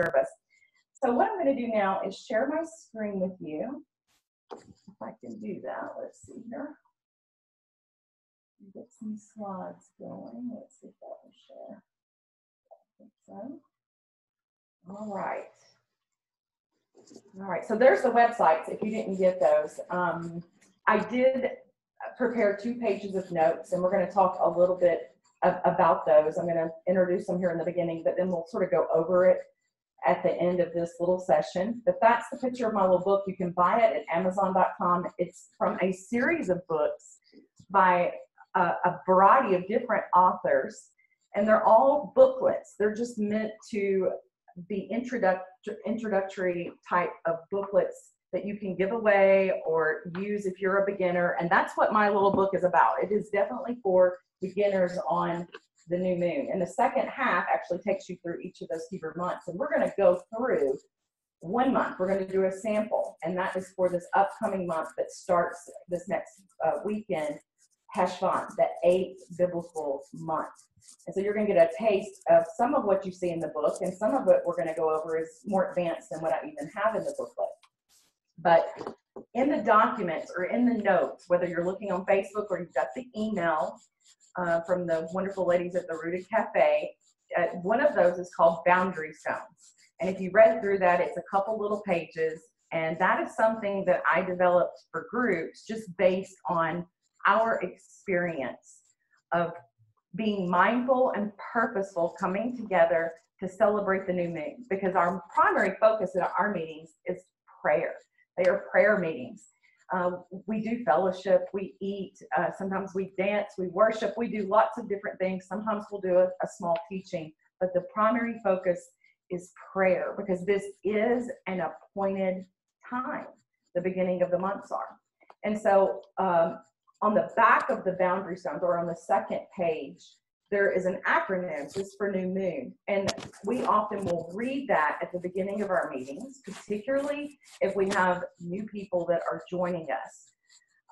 service. So what I'm going to do now is share my screen with you. If I can do that, let's see here. Get some slides going. Let's see if that will share. I think so. All right. All right, so there's the websites if you didn't get those. Um, I did prepare two pages of notes and we're going to talk a little bit about those. I'm going to introduce them here in the beginning, but then we'll sort of go over it at the end of this little session. But that's the picture of my little book. You can buy it at amazon.com. It's from a series of books by a, a variety of different authors, and they're all booklets. They're just meant to be introduct introductory type of booklets that you can give away or use if you're a beginner. And that's what my little book is about. It is definitely for beginners on the new moon. And the second half actually takes you through each of those Hebrew months. And we're going to go through one month. We're going to do a sample, and that is for this upcoming month that starts this next uh, weekend, Heshvan, the eighth biblical month. And so you're going to get a taste of some of what you see in the book, and some of it we're going to go over is more advanced than what I even have in the booklet. But in the documents or in the notes, whether you're looking on Facebook or you've got the email uh, from the wonderful ladies at the Rooted Kafe, uh, one of those is called Boundary Stones. And if you read through that, it's a couple little pages. And that is something that I developed for groups just based on our experience of being mindful and purposeful coming together to celebrate the new moon because our primary focus at our meetings is prayer. They are prayer meetings. Uh, we do fellowship, we eat, uh, sometimes we dance, we worship, we do lots of different things. Sometimes we'll do a, a small teaching, but the primary focus is prayer because this is an appointed time. The beginning of the months are. And so um, on the back of the boundary stones or on the second page, there is an acronym just for new moon. And we often will read that at the beginning of our meetings, particularly if we have new people that are joining us.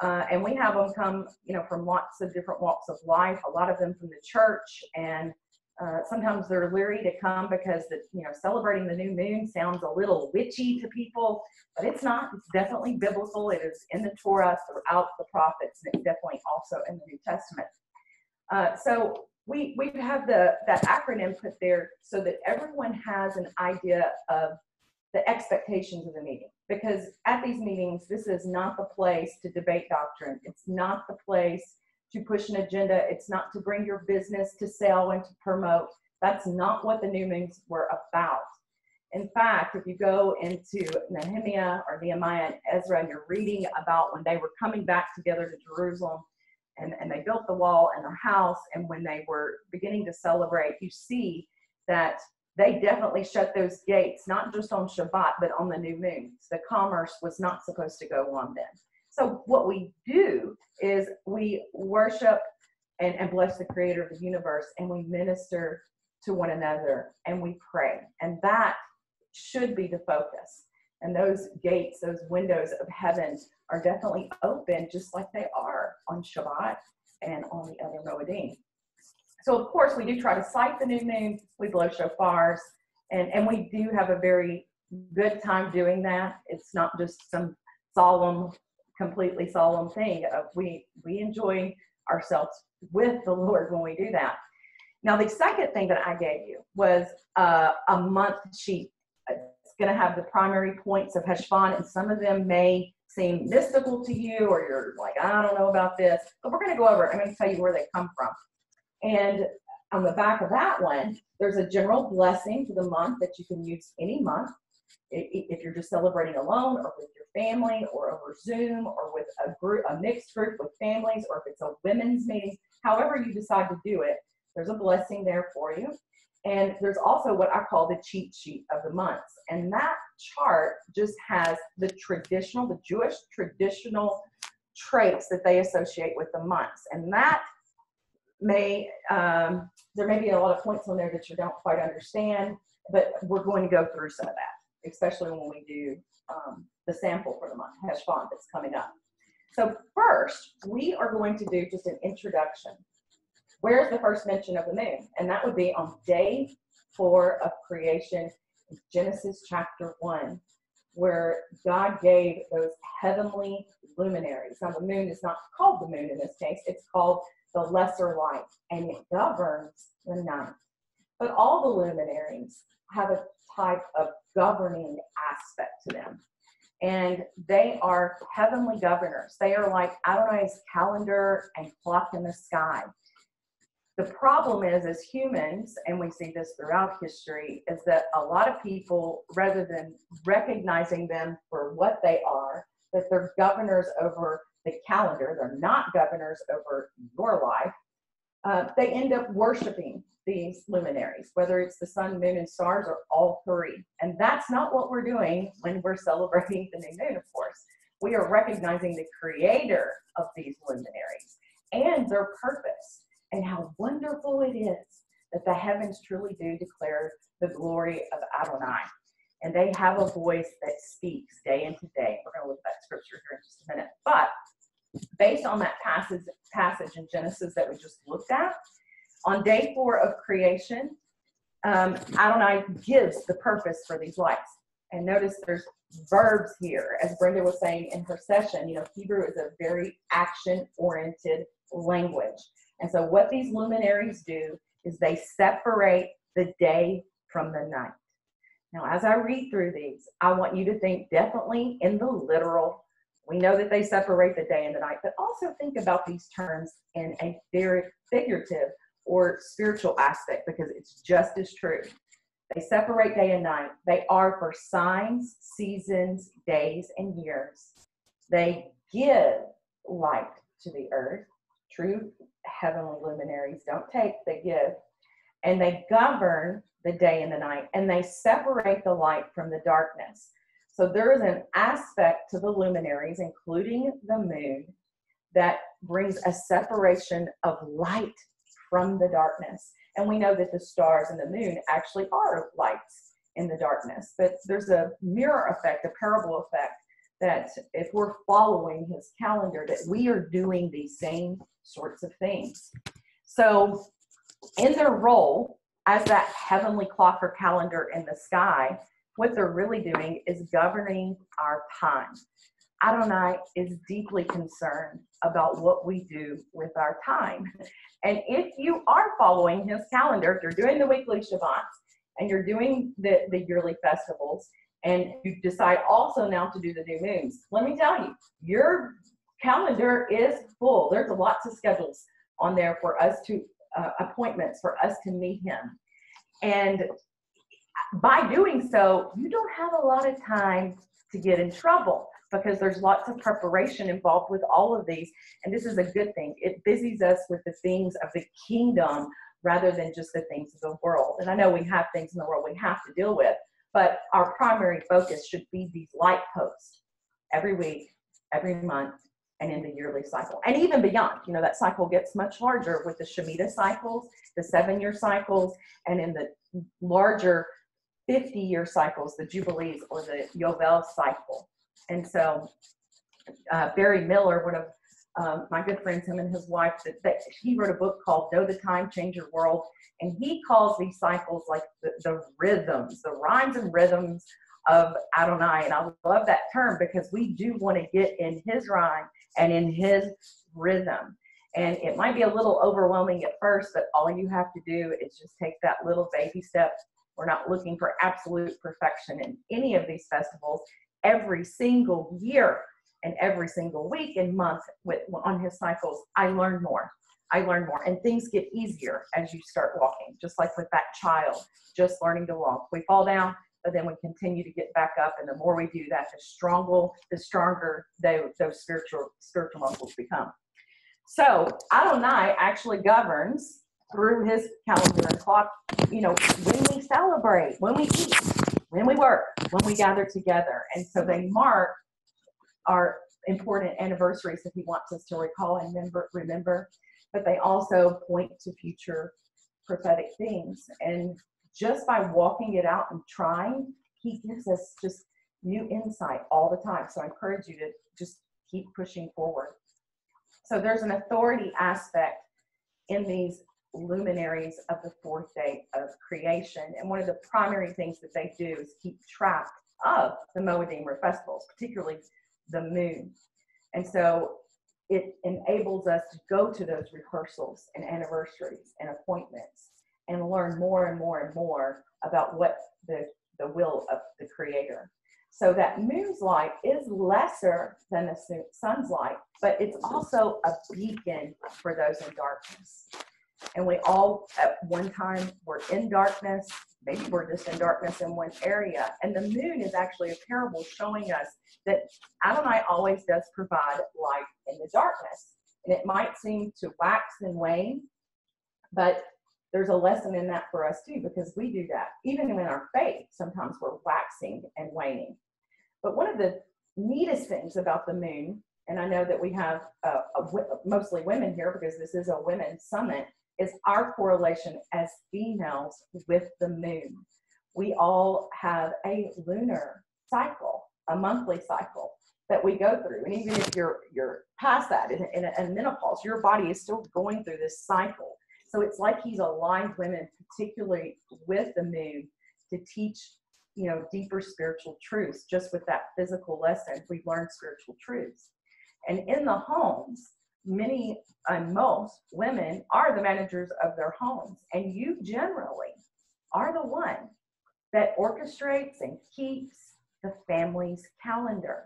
Uh, and we have them come, you know, from lots of different walks of life, a lot of them from the church. And uh, sometimes they're leery to come because, the, you know, celebrating the new moon sounds a little witchy to people, but it's not. It's definitely biblical. It is in the Torah throughout the prophets, and it's definitely also in the New Testament. Uh, so we we have the that acronym put there so that everyone has an idea of the expectations of the meeting. Because at these meetings this is not the place to debate doctrine. It's not the place to push an agenda. It's not to bring your business to sell and to promote. That's not what the new moons were about. In fact if you go into nehemiah or nehemiah and ezra and you're reading about when they were coming back together to jerusalem and, and they built the wall and the house. And when they were beginning to celebrate, you see that they definitely shut those gates, not just on Shabbat, but on the new moon. The commerce was not supposed to go on then. So, what we do is we worship and, and bless the creator of the universe, and we minister to one another and we pray. And that should be the focus. And those gates, those windows of heaven are definitely open just like they are on Shabbat and on the other Moedim. So of course we do try to sight the new moon, we blow shofars, and, and we do have a very good time doing that. It's not just some solemn, completely solemn thing. Uh, we, we enjoy ourselves with the Lord when we do that. Now the second thing that I gave you was uh, a month sheet. Going to have the primary points of Heshvan, and some of them may seem mystical to you or you're like, I don't know about this, but we're going to go over it. I'm going to tell you where they come from. And on the back of that one, there's a general blessing for the month that you can use any month. If you're just celebrating alone or with your family or over Zoom or with a group, a mixed group with families, or if it's a women's meeting, however you decide to do it, there's a blessing there for you. And there's also what I call the cheat sheet of the months. And that chart just has the traditional, the Jewish traditional traits that they associate with the months. And that may, um, there may be a lot of points on there that you don't quite understand, but we're going to go through some of that, especially when we do um, the sample for the month, Heshvan, that's coming up. So first, we are going to do just an introduction where's the first mention of the moon? And that would be on day four of creation Genesis chapter 1, where God gave those heavenly luminaries. Now, the moon is not called the moon in this case, it's called the lesser light, and it governs the night. But all the luminaries have a type of governing aspect to them. And they are heavenly governors. They are like Adonai's calendar and clock in the sky. The problem is, as humans, and we see this throughout history, is that a lot of people, rather than recognizing them for what they are, that they're governors over the calendar, they're not governors over your life, uh, they end up worshiping these luminaries, whether it's the sun, moon, and stars, or all three. And that's not what we're doing when we're celebrating the new moon, of course. We are recognizing the creator of these luminaries and their purpose, and how wonderful it is that the heavens truly do declare the glory of Adonai. And they have a voice that speaks day into day. We're going to look at that scripture here in just a minute. But based on that passage, passage in Genesis that we just looked at, on day four of creation, um, Adonai gives the purpose for these lights. And notice there's verbs here, as Brenda was saying in her session. You know, Hebrew is a very action oriented language. And so, what these luminaries do is they separate the day from the night. Now, as I read through these, I want you to think definitely in the literal we know that they separate the day and the night, but also think about these terms in a figurative or spiritual aspect because it's just as true. They separate day and night. They are for signs, seasons, days, and years. They give light to the earth. True heavenly luminaries don't take, they give. And they govern the day and the night, and they separate the light from the darkness. So there is an aspect to the luminaries, including the moon, that brings a separation of light from the darkness. And we know that the stars and the moon actually are lights in the darkness. But there's a mirror effect, a parable effect, that if we're following his calendar, that we are doing these same sorts of things. So, in their role as that heavenly clock or calendar in the sky, what they're really doing is governing our time. Adonai is deeply concerned about what we do with our time. And if you are following his calendar, if you're doing the weekly Shabbats and you're doing the, the yearly festivals, and you decide also now to do the new moons, let me tell you, your calendar is full. There's lots of schedules on there for us to, uh, appointments for us to meet him. And by doing so, you don't have a lot of time to get in trouble because there's lots of preparation involved with all of these. And this is a good thing. It busies us with the things of the kingdom rather than just the things of the world. And I know we have things in the world we have to deal with, but our primary focus should be these light posts every week, every month, and in the yearly cycle, and even beyond. You know, that cycle gets much larger with the Shemitah cycles, the seven year cycles, and in the larger 50 year cycles, the Jubilees or the Yovel cycle. And so uh, Barry Miller, one of um, my good friends, him and his wife, that, that, he wrote a book called Know the Time, Change Your World. And he calls these cycles like the, the rhythms, the rhymes and rhythms of Adonai. And I love that term because we do want to get in his rhyme and in his rhythm. And it might be a little overwhelming at first, but all you have to do is just take that little baby step we're not looking for absolute perfection in any of these festivals. Every single year and every single week and month with, on his cycles, I learn more. I learn more, and things get easier as you start walking, just like with that child just learning to walk. We fall down, but then we continue to get back up, and the more we do that, the stronger, the stronger they, those spiritual spiritual muscles become. So Adonai actually governs through his calendar and clock, you know, when we celebrate, when we eat, when we work, when we gather together. And so they mark our important anniversaries that he wants us to recall and remember, remember, but they also point to future prophetic things. And just by walking it out and trying, he gives us just new insight all the time. So I encourage you to just keep pushing forward. So there's an authority aspect in these luminaries of the fourth day of creation. And one of the primary things that they do is keep track of the Moedim festivals, particularly the moon. And so it enables us to go to those rehearsals and anniversaries and appointments and learn more and more and more about what the, the will of the creator. So that moon's light is lesser than the sun's light, but it's also a beacon for those in darkness. And we all at one time were in darkness. Maybe we're just in darkness in one area. And the moon is actually a parable showing us that Adonai always does provide light in the darkness. And it might seem to wax and wane, but there's a lesson in that for us too, because we do that. Even in our faith, sometimes we're waxing and waning. But one of the neatest things about the moon, and I know that we have uh, mostly women here because this is a women's summit, is our correlation as females with the moon. We all have a lunar cycle, a monthly cycle that we go through. And even if you're you're past that in, in, in menopause, your body is still going through this cycle. So it's like he's aligned women, particularly with the moon, to teach, you know, deeper spiritual truths. Just with that physical lesson, we learn spiritual truths. And in the homes, many and most women are the managers of their homes. And you generally are the one that orchestrates and keeps the family's calendar.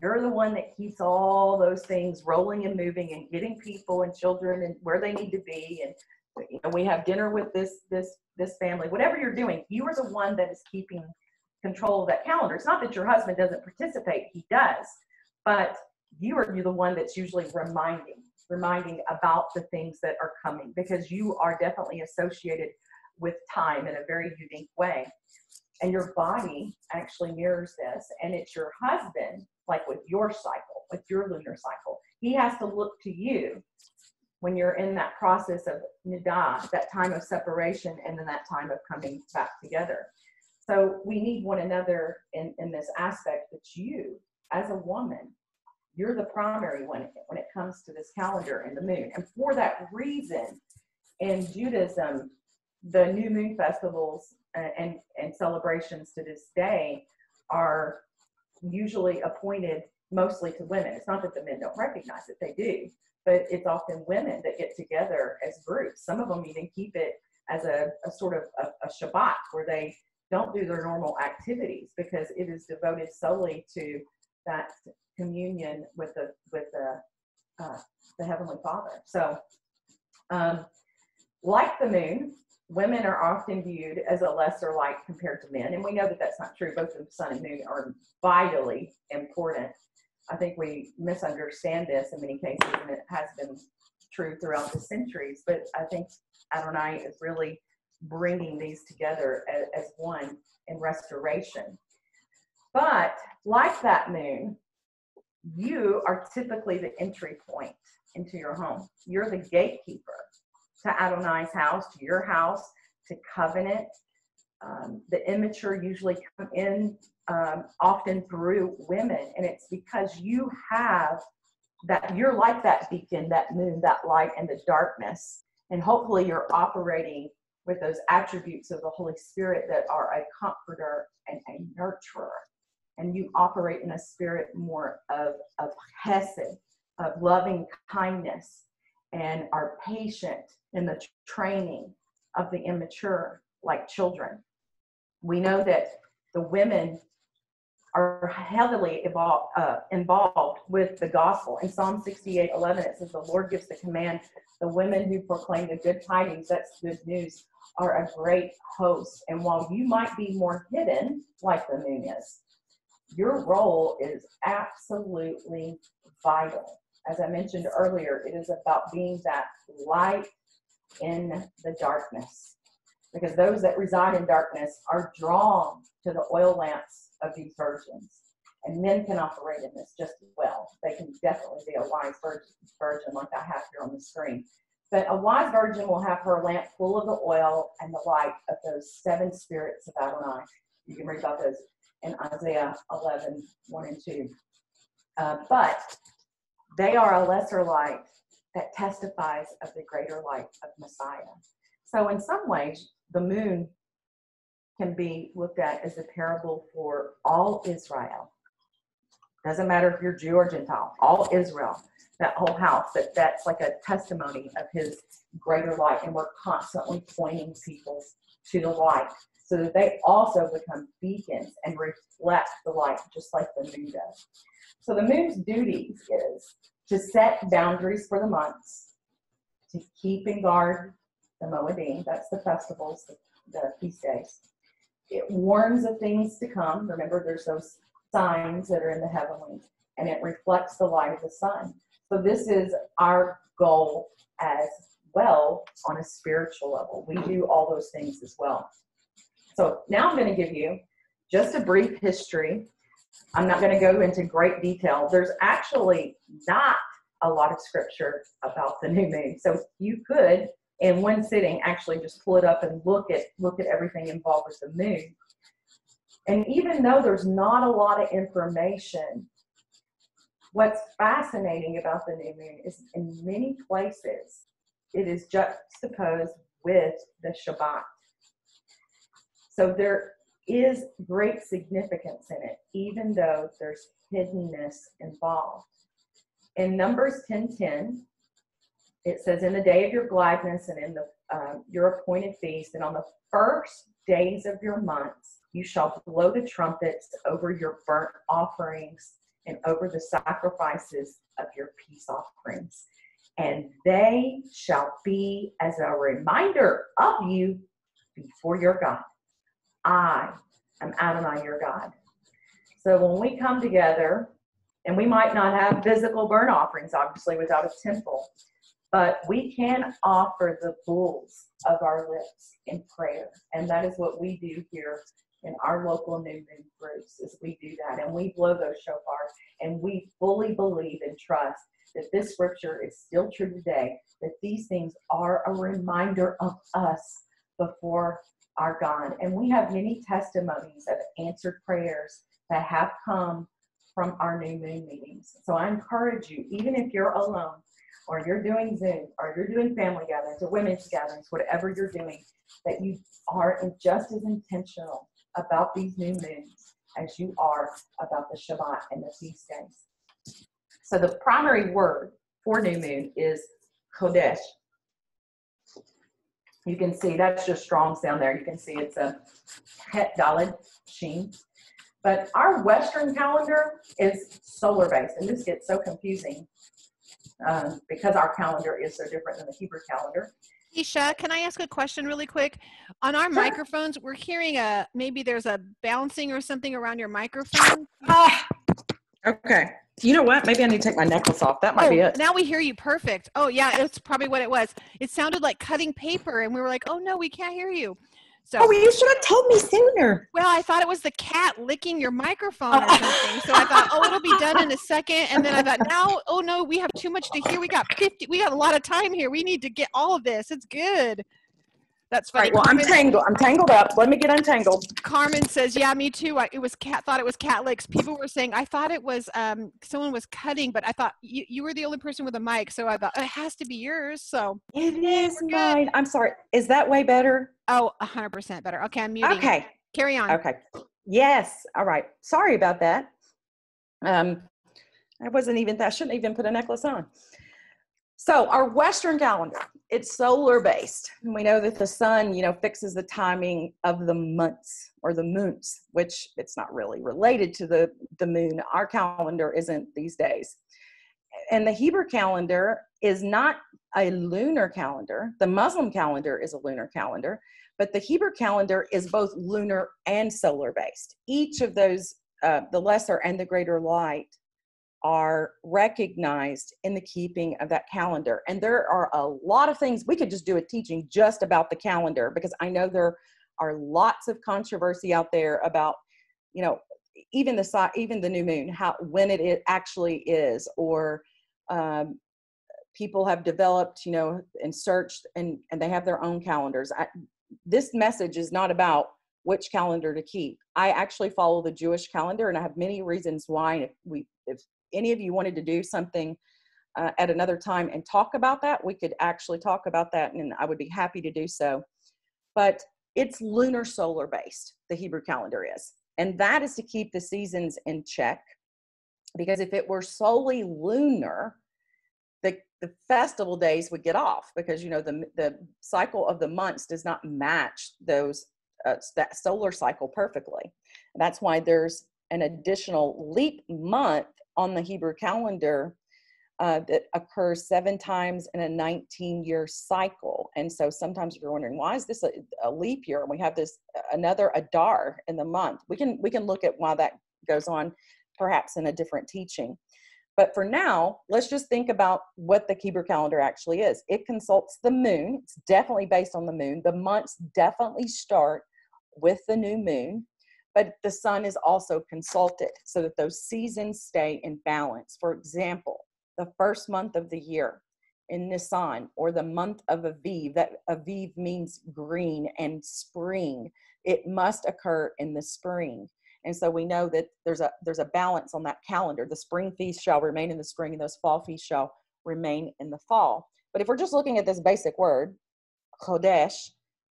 You're the one that keeps all those things rolling and moving and getting people and children and where they need to be and you know, we have dinner with this this this family. Whatever you're doing, you are the one that is keeping control of that calendar. It's not that your husband doesn't participate; he does, but you are the one that's usually reminding reminding about the things that are coming because you are definitely associated with time in a very unique way. And your body actually mirrors this, and it's your husband, like with your cycle, with your lunar cycle. He has to look to you when you're in that process of nidah, that time of separation, and then that time of coming back together. So we need one another in, in this aspect that you, as a woman, you're the primary one when it comes to this calendar and the moon. And for that reason, in Judaism, the new moon festivals and, and, celebrations to this day are usually appointed mostly to women. It's not that the men don't recognize it, they do, but it's often women that get together as groups. Some of them even keep it as a, a sort of a, a, Shabbat where they don't do their normal activities because it is devoted solely to that communion with the with the uh, the Heavenly Father. So, um, like the moon, women are often viewed as a lesser light compared to men, and we know that that's not true. Both the sun and moon are vitally important I think we misunderstand this in many cases, and it has been true throughout the centuries. But I think Adonai is really bringing these together as, as one in restoration. But like that moon, you are typically the entry point into your home. You're the gatekeeper to Adonai's house, to your house, to covenant. Um, the immature usually come in um, often through women. And it's because you have that, you're like that beacon, that moon, that light, and the darkness. And hopefully you're operating with those attributes of the Holy Spirit that are a comforter and a nurturer. And you operate in a spirit more of, of hesed, of loving kindness, and are patient in the training of the immature like children. We know that the women are heavily evolved, uh, involved with the gospel. In Psalm 68 11, it says, The Lord gives the command, the women who proclaim the good tidings, that's good news, are a great host. And while you might be more hidden, like the moon is, your role is absolutely vital. As I mentioned earlier, it is about being that light in the darkness. Because those that reside in darkness are drawn to the oil lamps of these virgins. And men can operate in this just as well. They can definitely be a wise virgin, like I have here on the screen. But a wise virgin will have her lamp full of the oil and the light of those seven spirits of Adonai. You can read about those in Isaiah 11, 1 and 2. Uh, but they are a lesser light that testifies of the greater light of Messiah. So, in some ways, the moon can be looked at as a parable for all Israel. Doesn't matter if you're Jew or Gentile, all Israel, that whole house, that, that's like a testimony of his greater light. And we're constantly pointing people to the light so that they also become beacons and reflect the light just like the moon does. So the moon's duties is to set boundaries for the months, to keep and guard the Moedim, that's the festivals, the, the feast days. It warns of things to come. Remember, there's those signs that are in the heavenly, and it reflects the light of the sun. So this is our goal as well on a spiritual level. We do all those things as well. So now I'm going to give you just a brief history. I'm not going to go into great detail. There's actually not a lot of scripture about the new moon. So you could in one sitting actually just pull it up and look at look at everything involved with the moon. And even though there's not a lot of information, what's fascinating about the new moon is in many places it is juxtaposed with the Shabbat. So there is great significance in it, even though there's hiddenness involved. In Numbers 10:10, it says, "In the day of your gladness and in the um, your appointed feast, and on the first days of your months, you shall blow the trumpets over your burnt offerings and over the sacrifices of your peace offerings, and they shall be as a reminder of you before your God." I am Adonai your God. So when we come together, and we might not have physical burnt offerings, obviously, without a temple, but we can offer the bulls of our lips in prayer. And that is what we do here in our local new moon groups is we do that and we blow those shofars and we fully believe and trust that this scripture is still true today, that these things are a reminder of us before our God. And we have many testimonies of answered prayers that have come from our new moon meetings. So I encourage you, even if you're alone, or you're doing Zoom, or you're doing family gatherings, or women's gatherings, whatever you're doing, that you are just as intentional about these new moons as you are about the Shabbat and the feast days. So the primary word for new moon is Chodesh, you can see that's just strong sound there. You can see it's a het dalid sheen. But our Western calendar is solar based, and this gets so confusing um, because our calendar is so different than the Hebrew calendar. Kisha, can I ask a question really quick? On our sure. microphones, we're hearing a maybe there's a bouncing or something around your microphone. Ah, okay you know what? Maybe I need to take my necklace off. That might oh, be it. Now we hear you perfect. Oh yeah, that's probably what it was. It sounded like cutting paper, and we were like, "Oh no, we can't hear you." So, oh, you should have told me sooner. Well, I thought it was the cat licking your microphone or something. so I thought, oh, it'll be done in a second. And then I thought, now, oh no, we have too much to hear. We got 50, we got a lot of time here. We need to get all of this. It's good. That's funny. Right, well, Carmen, I'm tangled. I'm tangled up. Let me get untangled. Carmen says, "Yeah, me too. I, it was cat. Thought it was cat licks. People were saying I thought it was um someone was cutting, but I thought you, you were the only person with a mic, so I thought it has to be yours. So it is mine. I'm sorry. Is that way better? Oh, hundred percent better. Okay, I'm muting. Okay, carry on. Okay. Yes. All right. Sorry about that. Um, I wasn't even. I shouldn't even put a necklace on. So our Western calendar, it's solar based. And we know that the sun, you know, fixes the timing of the months or the moons, which it's not really related to the, the moon. Our calendar isn't these days. And the Hebrew calendar is not a lunar calendar. The Muslim calendar is a lunar calendar, but the Hebrew calendar is both lunar and solar based. Each of those, uh, the lesser and the greater light, are recognized in the keeping of that calendar. And there are a lot of things we could just do a teaching just about the calendar because I know there are lots of controversy out there about, you know, even the even the new moon, how when it, actually is, or um, people have developed, you know, and searched and and they have their own calendars. I, this message is not about which calendar to keep. I actually follow the Jewish calendar, and I have many reasons why. If we if any of you wanted to do something uh, at another time and talk about that. We could actually talk about that, and I would be happy to do so. But it's lunar solar based, the Hebrew calendar is. And that is to keep the seasons in check. Because if it were solely lunar, the, the festival days would get off because you know the the cycle of the months does not match those uh, that solar cycle perfectly. That's why there's an additional leap month on the Hebrew calendar uh, that occurs seven times in a 19 year cycle. And so sometimes if you're wondering, why is this a, a, leap year? And we have this another Adar in the month. We can, we can look at why that goes on perhaps in a different teaching. But for now, let's just think about what the Hebrew calendar actually is. It consults the moon. It's definitely based on the moon. The months definitely start with the new moon, but the sun is also consulted so that those seasons stay in balance. For example, the first month of the year in Nisan or the month of Aviv, that Aviv means green and spring. It must occur in the spring. And so we know that there's a there's a balance on that calendar. The spring feast shall remain in the spring, and those fall feasts shall remain in the fall. But if we're just looking at this basic word, chodesh,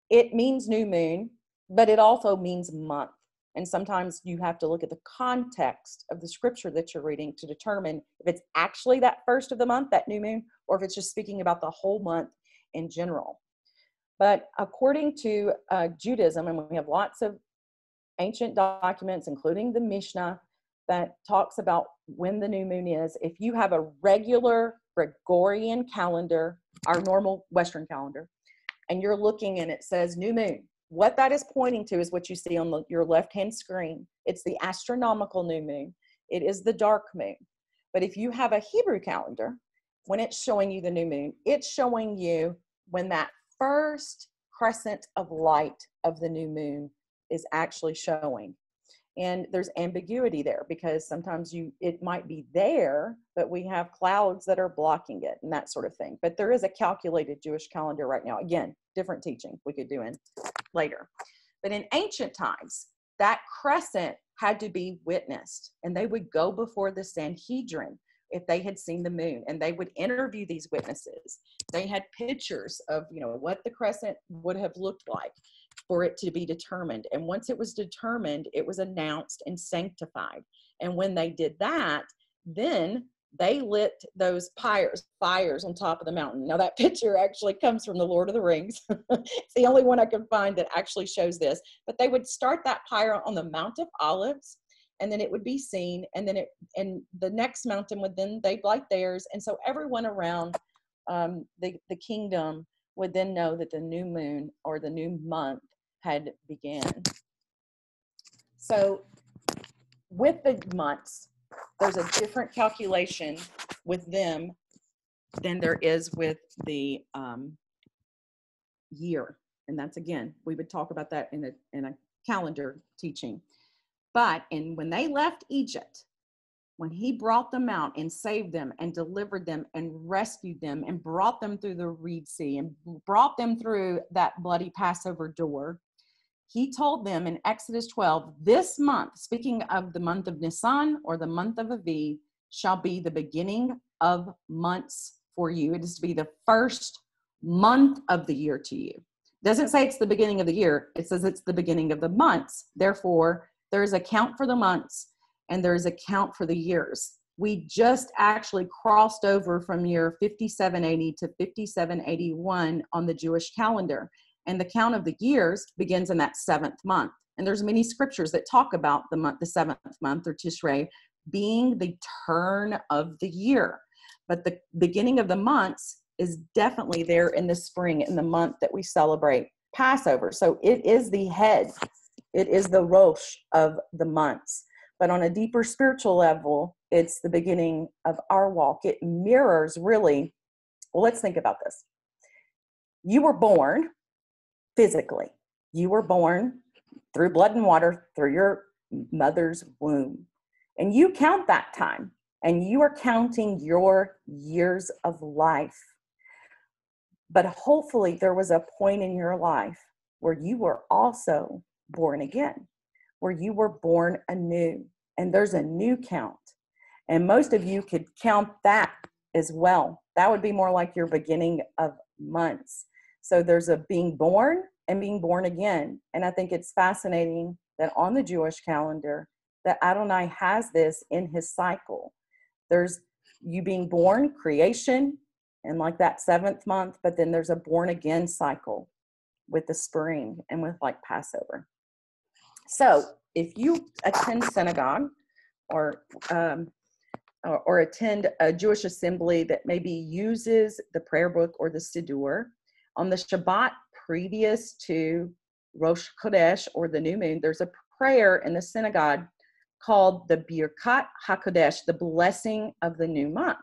it means new moon, but it also means month. And sometimes you have to look at the context of the scripture that you're reading to determine if it's actually that first of the month, that new moon, or if it's just speaking about the whole month in general. But according to uh, Judaism, and we have lots of ancient documents, including the Mishnah, that talks about when the new moon is. If you have a regular Gregorian calendar, our normal Western calendar, and you're looking and it says new moon, what that is pointing to is what you see on the, your left hand screen. It's the astronomical new moon, it is the dark moon. But if you have a Hebrew calendar, when it's showing you the new moon, it's showing you when that first crescent of light of the new moon is actually showing and there's ambiguity there because sometimes you it might be there but we have clouds that are blocking it and that sort of thing but there is a calculated jewish calendar right now again different teaching we could do in later but in ancient times that crescent had to be witnessed and they would go before the sanhedrin if they had seen the moon and they would interview these witnesses they had pictures of you know what the crescent would have looked like for it to be determined. And once it was determined, it was announced and sanctified. And when they did that, then they lit those pyres, fires on top of the mountain. Now that picture actually comes from the Lord of the Rings. it's the only one I can find that actually shows this. But they would start that pyre on the Mount of Olives, and then it would be seen, and then it and the next mountain would then they'd light theirs, and so everyone around um, the the kingdom would then know that the new moon or the new month had began. So with the months, there's a different calculation with them than there is with the um, year. And that's again, we would talk about that in a, in a calendar teaching. But and when they left Egypt, when he brought them out and saved them and delivered them and rescued them and brought them through the Reed Sea and brought them through that bloody Passover door, he told them in Exodus 12, this month, speaking of the month of Nisan or the month of Aviv, shall be the beginning of months for you. It is to be the first month of the year to you. Doesn't say it's the beginning of the year, it says it's the beginning of the months. Therefore, there is a count for the months and there is a count for the years. We just actually crossed over from year 5780 to 5781 on the Jewish calendar and the count of the years begins in that seventh month. And there's many scriptures that talk about the month the seventh month or tishrei being the turn of the year. But the beginning of the months is definitely there in the spring in the month that we celebrate passover. So it is the head it is the rosh of the months. But on a deeper spiritual level it's the beginning of our walk. It mirrors really well let's think about this. You were born physically. You were born through blood and water through your mother's womb. And you count that time and you are counting your years of life. But hopefully, there was a point in your life where you were also born again, where you were born anew. And there's a new count. And most of you could count that as well. That would be more like your beginning of months. So there's a being born and being born again. And I think it's fascinating that on the Jewish calendar, that Adonai has this in his cycle. There's you being born, creation, and like that seventh month, but then there's a born again cycle with the spring and with like Passover. So if you attend synagogue or um, or, or attend a Jewish assembly that maybe uses the prayer book or the Siddur on the Shabbat previous to Rosh Chodesh or the new moon, there's a prayer in the synagogue called the Birkat HaChodesh, the blessing of the new month.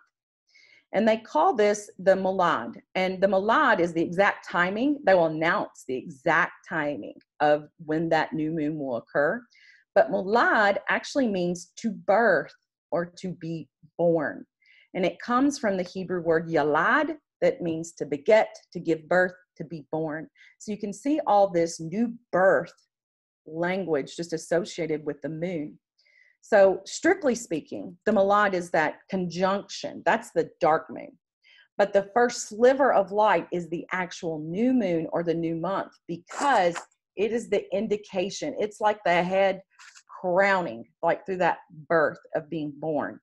And they call this the Molad. And the Molad is the exact timing. They will announce the exact timing of when that new moon will occur. But Molad actually means to birth or to be born. And it comes from the Hebrew word yalad, that means to beget, to give birth, to be born. So you can see all this new birth language just associated with the moon. So, strictly speaking, the Molad is that conjunction. That's the dark moon. But the first sliver of light is the actual new moon or the new month because it is the indication. It's like the head crowning, like through that birth of being born.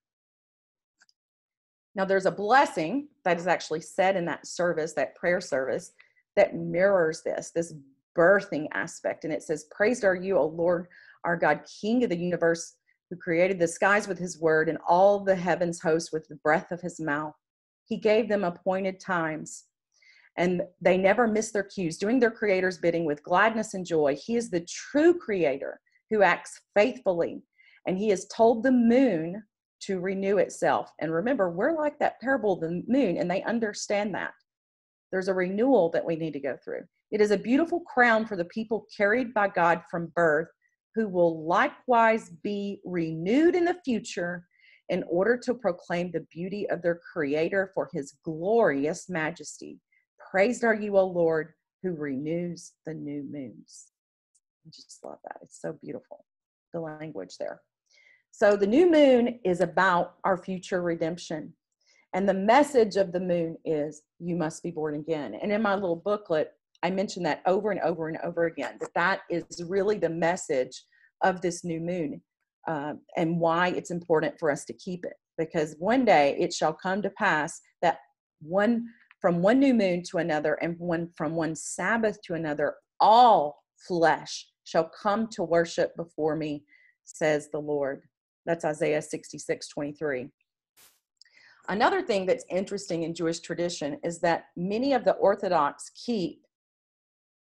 Now, there's a blessing that is actually said in that service, that prayer service, that mirrors this, this birthing aspect. And it says, Praised are you, O Lord, our God, King of the universe who created the skies with his word and all the heavens host with the breath of his mouth. He gave them appointed times and they never miss their cues, doing their creator's bidding with gladness and joy. He is the true creator who acts faithfully, and he has told the moon to renew itself. And remember, we're like that parable of the moon, and they understand that. There's a renewal that we need to go through. It is a beautiful crown for the people carried by God from birth who will likewise be renewed in the future in order to proclaim the beauty of their Creator for His glorious majesty. Praised are you, O Lord, who renews the new moons. I just love that. It's so beautiful, the language there. So, the new moon is about our future redemption. And the message of the moon is, you must be born again. And in my little booklet, I mentioned that over and over and over again, that that is really the message of this new moon uh, and why it's important for us to keep it. Because one day it shall come to pass that one from one new moon to another and one from one Sabbath to another, all flesh shall come to worship before me, says the Lord. That's Isaiah 66, 23. Another thing that's interesting in Jewish tradition is that many of the Orthodox keep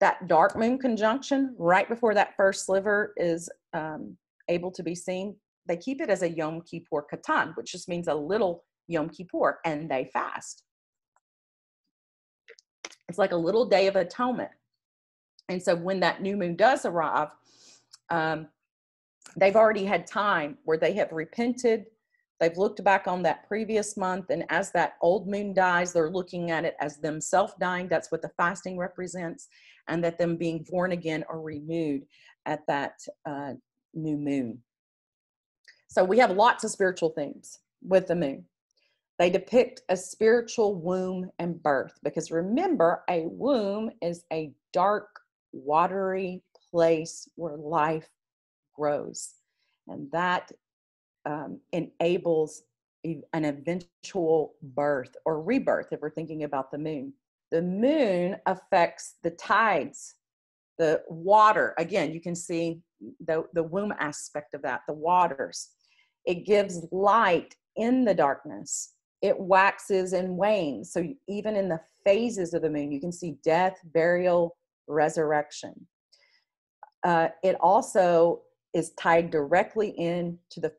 that dark moon conjunction right before that first sliver is um, able to be seen. They keep it as a Yom Kippur Katan, which just means a little Yom Kippur, and they fast. It's like a little day of atonement. And so when that new moon does arrive, um, they've already had time where they have repented. They've looked back on that previous month, and as that old moon dies, they're looking at it as themselves dying. That's what the fasting represents and that them being born again or renewed at that uh, new moon. So we have lots of spiritual themes with the moon. They depict a spiritual womb and birth because remember, a womb is a dark, watery place where life grows. And that um, enables an eventual birth or rebirth if we're thinking about the moon. The moon affects the tides, the water. Again, you can see the, the womb aspect of that, the waters. It gives light in the darkness. It waxes and wanes. So even in the phases of the moon, you can see death, burial, resurrection. Uh, it also is tied directly in to the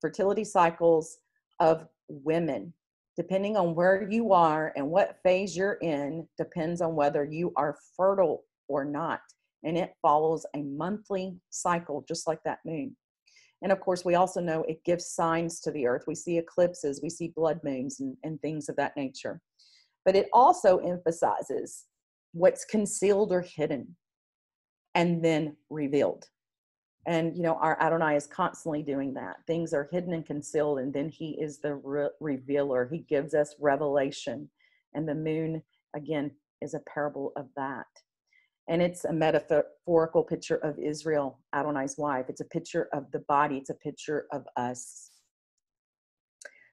fertility cycles of women depending on where you are and what phase you're in, depends on whether you are fertile or not. And it follows a monthly cycle, just like that moon. And of course, we also know it gives signs to the earth. We see eclipses, we see blood moons, and, and things of that nature. But it also emphasizes what's concealed or hidden and then revealed. And, you know, our Adonai is constantly doing that. Things are hidden and concealed, and then he is the re- revealer. He gives us revelation. And the moon, again, is a parable of that. And it's a metaphorical picture of Israel, Adonai's wife. It's a picture of the body, it's a picture of us.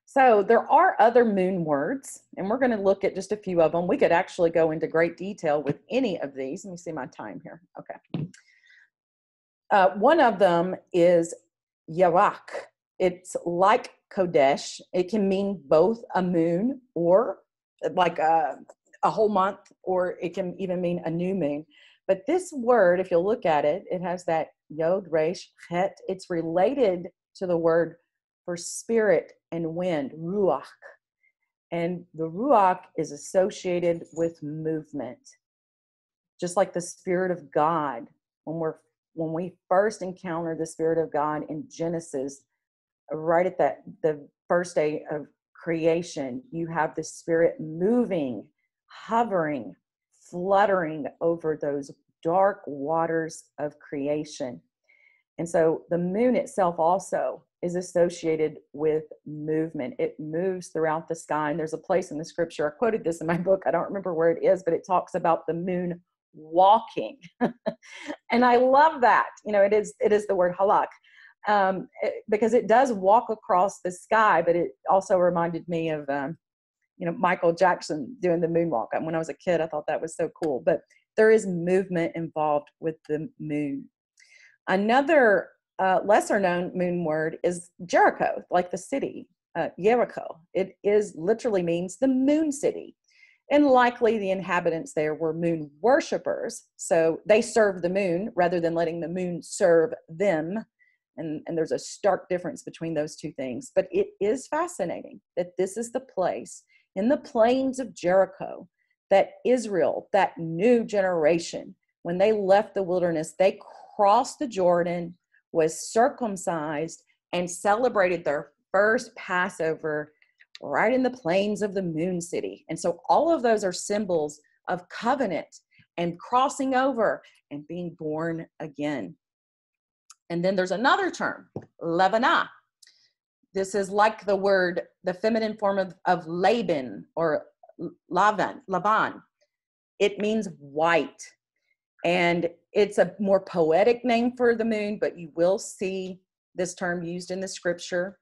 So there are other moon words, and we're going to look at just a few of them. We could actually go into great detail with any of these. Let me see my time here. Okay. Uh, one of them is Yareach. It's like Chodesh. It can mean both a moon or like a, a whole month, or it can even mean a new moon. But this word, if you look at it, it has that Yod, Resh, Het. It's related to the word for spirit and wind, ruach. And the ruach is associated with movement. Just like the spirit of God, when we're when we first encounter the spirit of God in Genesis, right at that the first day of creation, you have the spirit moving, hovering, fluttering over those dark waters of creation. And so the moon itself also is associated with movement. It moves throughout the sky. And there's a place in the scripture, I quoted this in my book, I don't remember where it is, but it talks about the moon walking. and I love that. You know, it is it is the word halak. Um, it, because it does walk across the sky, but it also reminded me of um, you know Michael Jackson doing the moonwalk. And when I was a kid, I thought that was so cool. But there is movement involved with the moon. Another uh, lesser known moon word is Jericho, like the city, uh, Jericho. It is literally means the moon city. And likely the inhabitants there were moon worshippers. So they served the moon rather than letting the moon serve them. And, and there's a stark difference between those two things. But it is fascinating that this is the place in the plains of Jericho that Israel, that new generation, when they left the wilderness, they crossed the Jordan was circumcised and celebrated their first Passover right in the plains of the moon city. And so all of those are symbols of covenant and crossing over and being born again. And then there's another term, Levanah. This is like the word, the feminine form of, of Laban or Lavan, Lavan. It means white. And it's a more poetic name for the moon, but you will see this term used in the scripture.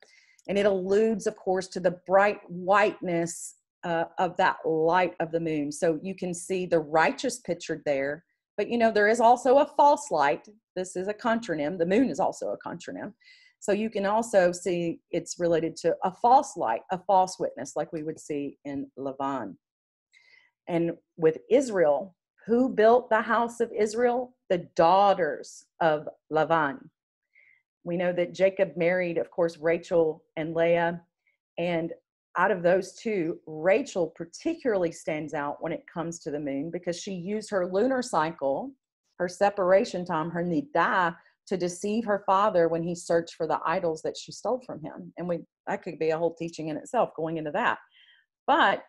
And it alludes, of course, to the bright whiteness uh, of that light of the moon. So you can see the righteous pictured there. But you know, there is also a false light. This is a contronym. The moon is also a contronym. So you can also see it's related to a false light, a false witness, like we would see in Lavan. And with Israel, who built the house of Israel? The daughters of Lavan. We know that Jacob married, of course, Rachel and Leah. And out of those two, Rachel particularly stands out when it comes to the moon because she used her lunar cycle, her separation time, her nidah, to deceive her father when he searched for the idols that she stole from him. And we that could be a whole teaching in itself going into that. But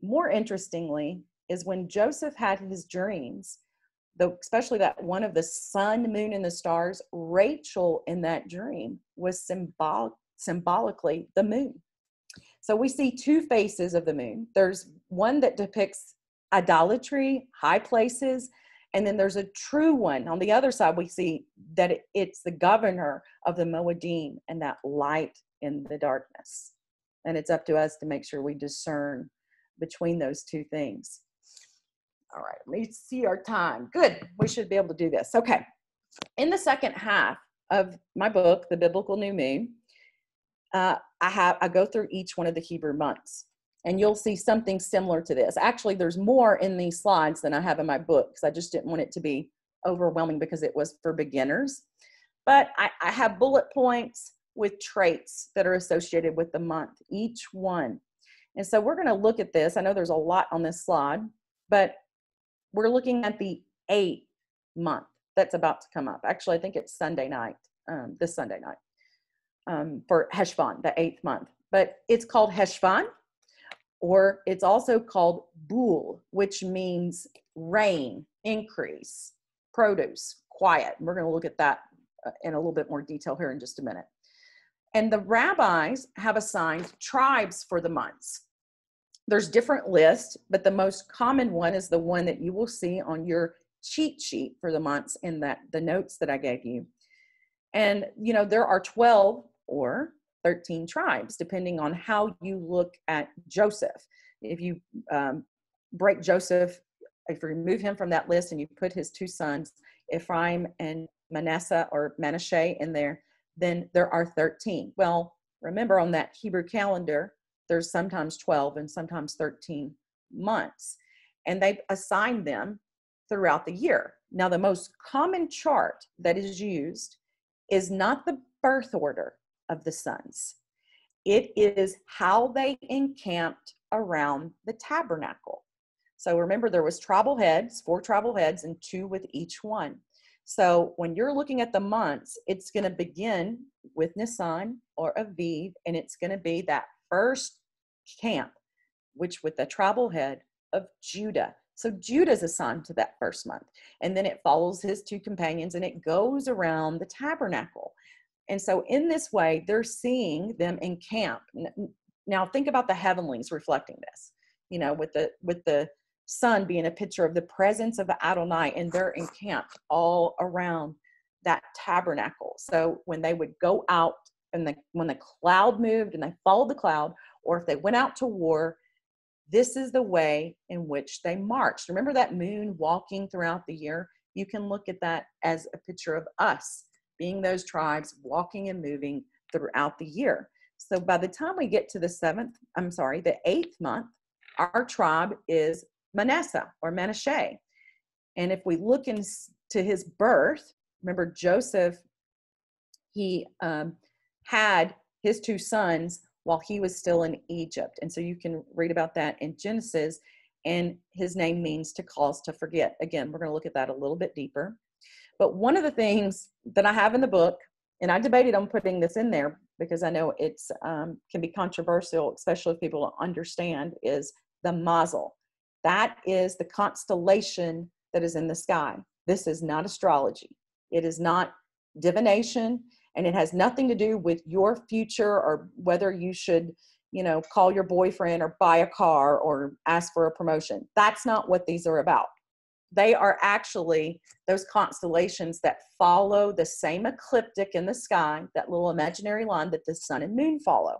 more interestingly, is when Joseph had his dreams, the, especially that one of the sun, moon, and the stars, Rachel in that dream was symbol, symbolically the moon. So we see two faces of the moon. There's one that depicts idolatry, high places, and then there's a true one. On the other side, we see that it's the governor of the Moedim and that light in the darkness. And it's up to us to make sure we discern between those two things. All right, let me see our time. Good, we should be able to do this. Okay, in the second half of my book, The Biblical New Moon, uh, I have I go through each one of the Hebrew months, and you'll see something similar to this. Actually, there's more in these slides than I have in my book because I just didn't want it to be overwhelming because it was for beginners. But I, I have bullet points with traits that are associated with the month, each one. And so we're going to look at this. I know there's a lot on this slide, but we're looking at the eighth month that's about to come up. Actually, I think it's Sunday night, um, this Sunday night um, for Heshvan, the eighth month. But it's called Heshvan, or it's also called Bul, which means rain, increase, produce, quiet. And We're going to look at that uh, in a little bit more detail here in just a minute. And the rabbis have assigned tribes for the months. There's different lists, but the most common one is the one that you will see on your cheat sheet for the months in that the notes that I gave you. And you know, there are 12 or 13 tribes, depending on how you look at Joseph. If you um, break Joseph, if you remove him from that list and you put his two sons, Ephraim and Manasseh or Manasseh in there, then there are 13. Well, remember on that Hebrew calendar, there's sometimes 12 and sometimes 13 months. And they assign them throughout the year. Now, the most common chart that is used is not the birth order of the sons, it is how they encamped around the tabernacle. So remember, there was tribal heads, four tribal heads, and two with each one. So when you're looking at the months, it's going to begin with Nisan or Aviv, and it's going to be that first camp, which with the tribal head of Judah. So Judah's assigned to that first month. And then it follows his two companions and it goes around the tabernacle. And so in this way, they're seeing them in camp. Now think about the heavenlies reflecting this, you know, with the with the sun being a picture of the presence of Adonai, and they're encamped all around that tabernacle. So when they would go out and the, when the cloud moved and they followed the cloud, or if they went out to war, this is the way in which they marched. Remember that moon walking throughout the year? You can look at that as a picture of us being those tribes walking and moving throughout the year. So by the time we get to the seventh, I'm sorry, the eighth month, our tribe is Manasseh or Manasseh. And if we look into his birth, remember Joseph, he um, had his two sons while he was still in Egypt. And so you can read about that in Genesis. And his name means to cause to forget. Again, we're going to look at that a little bit deeper. But one of the things that I have in the book, and I debated on putting this in there because I know it's um, can be controversial, especially if people understand, is the mazel. That is the constellation that is in the sky. This is not astrology. It is not divination and it has nothing to do with your future or whether you should you know call your boyfriend or buy a car or ask for a promotion. That's not what these are about. They are actually those constellations that follow the same ecliptic in the sky that little imaginary line that the sun and moon follow.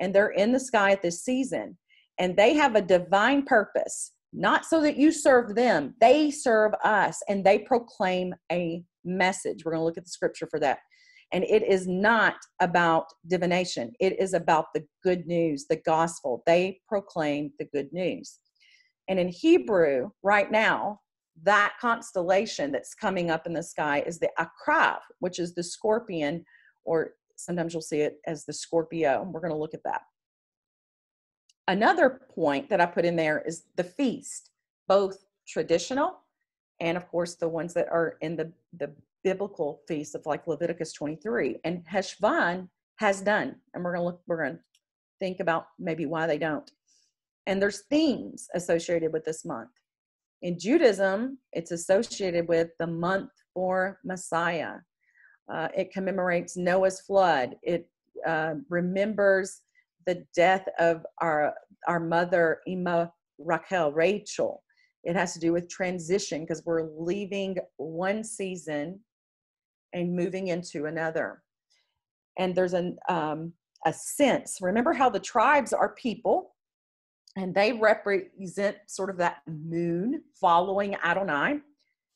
And they're in the sky at this season and they have a divine purpose not so that you serve them they serve us and they proclaim a message. We're going to look at the scripture for that and it is not about divination, it is about the good news, the gospel. They proclaim the good news. And in Hebrew, right now, that constellation that's coming up in the sky is the Akrab, which is the scorpion, or sometimes you'll see it as the Scorpio. We're going to look at that. Another point that I put in there is the feast, both traditional and, of course, the ones that are in the, the biblical feasts of like Leviticus 23. And Heshvan has done. And we're gonna look, we're gonna think about maybe why they don't. And there's themes associated with this month. In Judaism, it's associated with the month for Messiah. Uh, it commemorates Noah's flood. It uh, remembers the death of our our mother Ima Rachel, Rachel. It has to do with transition because we're leaving one season and moving into another. And there's an, um, a sense. Remember how the tribes are people and they represent sort of that moon following Adonai.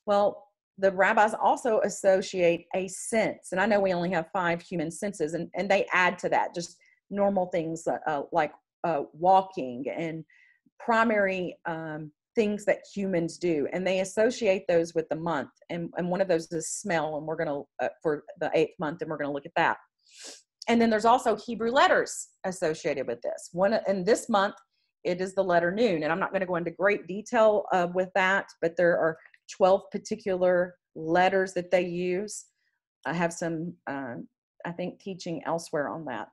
Well, the rabbis also associate a sense, and I know we only have five human senses, and, and they add to that just normal things uh, uh, like uh, walking and primary um, things that humans do and they associate those with the month and, and one of those is smell and we're going to uh, for the eighth month and we're going to look at that. And then there's also hebrew letters associated with this. One in this month it is the letter noon and i'm not going to go into great detail uh, with that but there are 12 particular letters that they use. I have some uh, i think teaching elsewhere on that.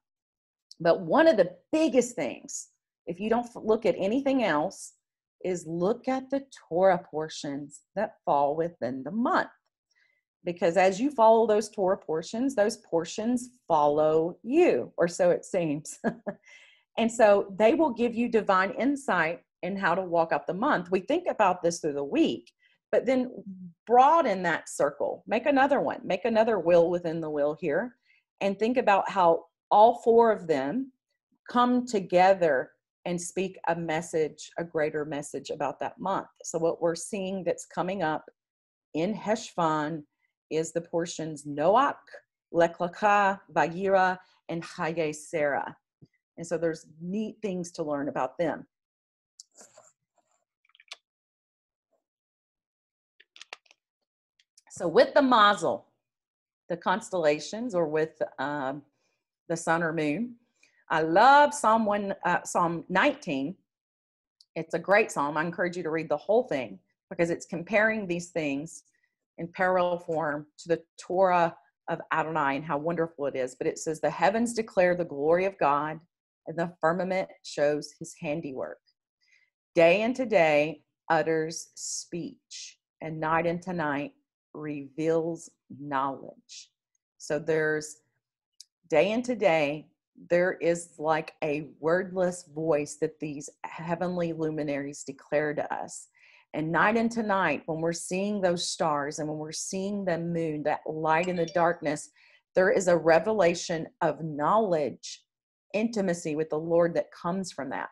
But one of the biggest things if you don't look at anything else is look at the Torah portions that fall within the month. because as you follow those Torah portions, those portions follow you, or so it seems. and so they will give you divine insight in how to walk out the month. We think about this through the week, but then broaden that circle. Make another one, make another will within the will here, and think about how all four of them come together and speak a message, a greater message about that month. So, what we're seeing that's coming up in Heshvan is the portions Noach, Lech Lecha, Vayira, and Haye Sarah. And so there's neat things to learn about them. So with the mazel, the constellations, or with um, the sun or moon, I love Psalm one, uh, Psalm 19. It's a great psalm. I encourage you to read the whole thing because it's comparing these things in parallel form to the Torah of Adonai and how wonderful it is. But it says, The heavens declare the glory of God, and the firmament shows his handiwork. Day into day utters speech, and night into night reveals knowledge. So there's day into day, there is like a wordless voice that these heavenly luminaries declare to us. And night into night, when we're seeing those stars and when we're seeing the moon, that light in the darkness, there is a revelation of knowledge, intimacy with the Lord that comes from that.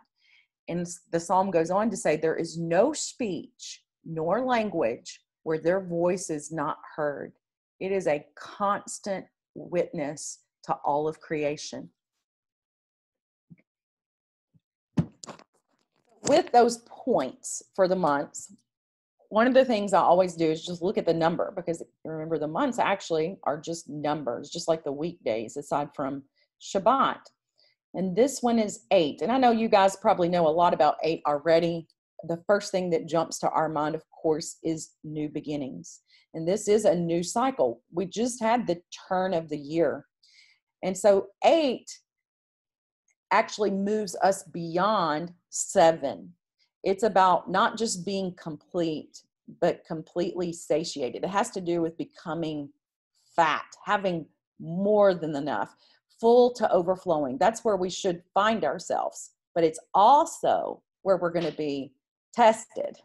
And the psalm goes on to say, There is no speech nor language where their voice is not heard. It is a constant witness to all of creation. With those points for the months, one of the things I always do is just look at the number because remember the months actually are just numbers, just like the weekdays, aside from Shabbat. And this one is eight. And I know you guys probably know a lot about eight already. The first thing that jumps to our mind, of course, is new beginnings. And this is a new cycle. We just had the turn of the year. And so eight actually moves us beyond seven. It's about not just being complete, but completely satiated. It has to do with becoming fat, having more than enough, full to overflowing. That's where we should find ourselves. But it's also where we're going to be tested.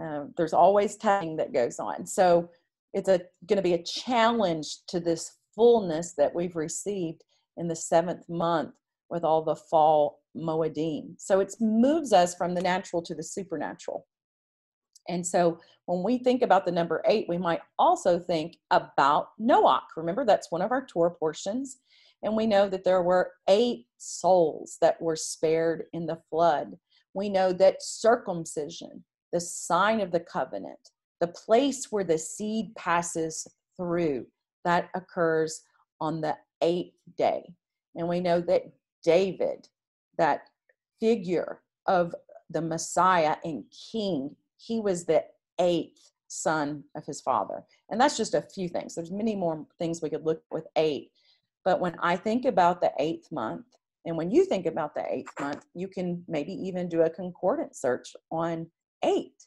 Uh, there's always testing that goes on. So it's going to be a challenge to this fullness that we've received in the seventh month with all the fall moedim. So it moves us from the natural to the supernatural. And so when we think about the number eight, we might also think about Noach. Remember, that's one of our Torah portions. And we know that there were eight souls that were spared in the flood. We know that circumcision, the sign of the covenant, the place where the seed passes through, that occurs on the eighth day. And we know that David, that figure of the Messiah and King, he was the eighth son of his father. And that's just a few things. There's many more things we could look with eight. But when I think about the eighth month, and when you think about the eighth month, you can maybe even do a concordance search on eight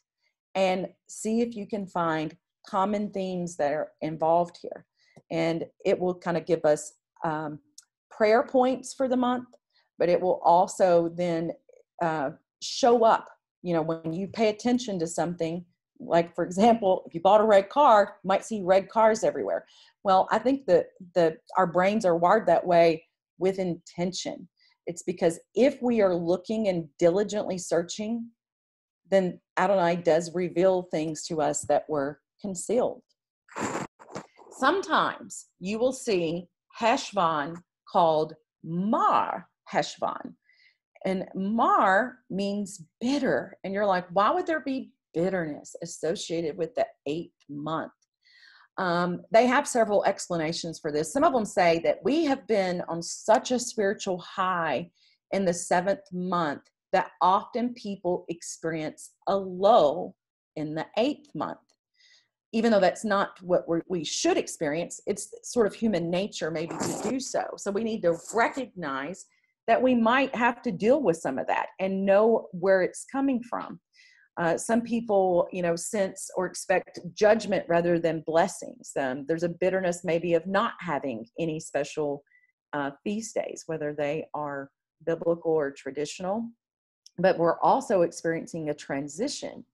and see if you can find common themes that are involved here. And it will kind of give us um, prayer points for the month, but it will also then uh, show up. You know, when you pay attention to something, like for example, if you bought a red car, might see red cars everywhere. Well, I think that the our brains are wired that way with intention. It's because if we are looking and diligently searching, then Adonai does reveal things to us that were concealed. Sometimes you will see Heshvan called Mar Heshvan. And Mar means bitter. And you're like, why would there be bitterness associated with the eighth month? Um, they have several explanations for this. Some of them say that we have been on such a spiritual high in the seventh month that often people experience a low in the eighth month even though that's not what we should experience, it's sort of human nature maybe to do so. So we need to recognize that we might have to deal with some of that and know where it's coming from. Uh, some people, you know, sense or expect judgment rather than blessings. Um, there's a bitterness maybe of not having any special uh, feast days, whether they are biblical or traditional. But we're also experiencing a transition.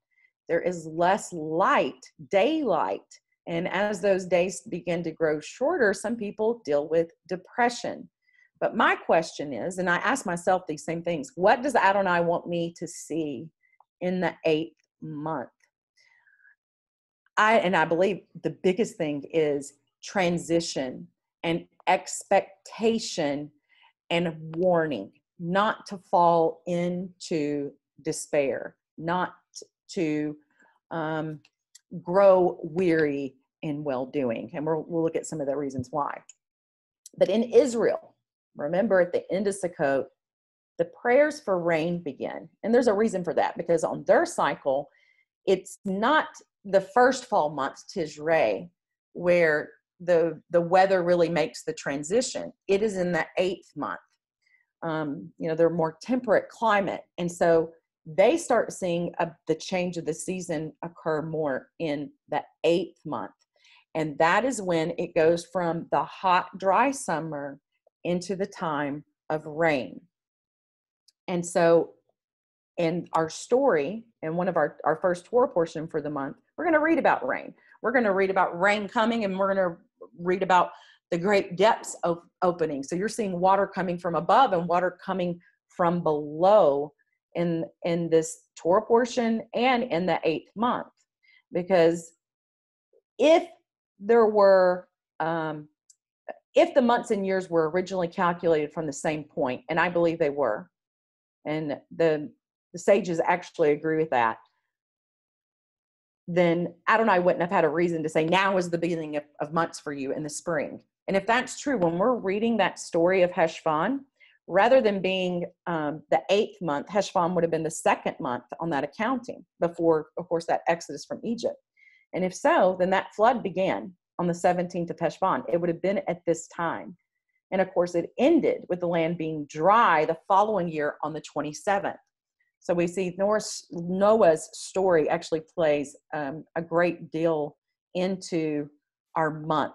There is less light, daylight. And as those days begin to grow shorter, some people deal with depression. But my question is, and I ask myself these same things what does Adonai want me to see in the eighth month? I and I believe the biggest thing is transition and expectation and warning, not to fall into despair, not to um, grow weary in well doing. And we'll, we'll look at some of the reasons why. But in Israel, remember at the end of Sukkot, the prayers for rain begin. And there's a reason for that because on their cycle, it's not the first fall month, Tishrei, where the the weather really makes the transition. It is in the eighth month. Um, you know, they're more temperate climate, and so they start seeing a, the change of the season occur more in the eighth month, and that is when it goes from the hot, dry summer into the time of rain. And so, in our story, in one of our, our first Torah portion for the month, we're going to read about rain. We're going to read about rain coming, and we're going to read about the great depths of opening. So you're seeing water coming from above and water coming from below in in this Torah portion and in the eighth month, because if there were um, if the months and years were originally calculated from the same point, and I believe they were, and the the sages actually agree with that, then Adonai wouldn't have had a reason to say now is the beginning of, of months for you in the spring. And if that's true, when we're reading that story of Heshvan, rather than being um, the eighth month, Heshvan would have been the second month on that accounting before, of course, that exodus from Egypt. And if so, then that flood began on the 17th of Heshvan. It would have been at this time. And of course, it ended with the land being dry the following year on the 27th. So we see Noah's, Noah's story actually plays um, a great deal into our month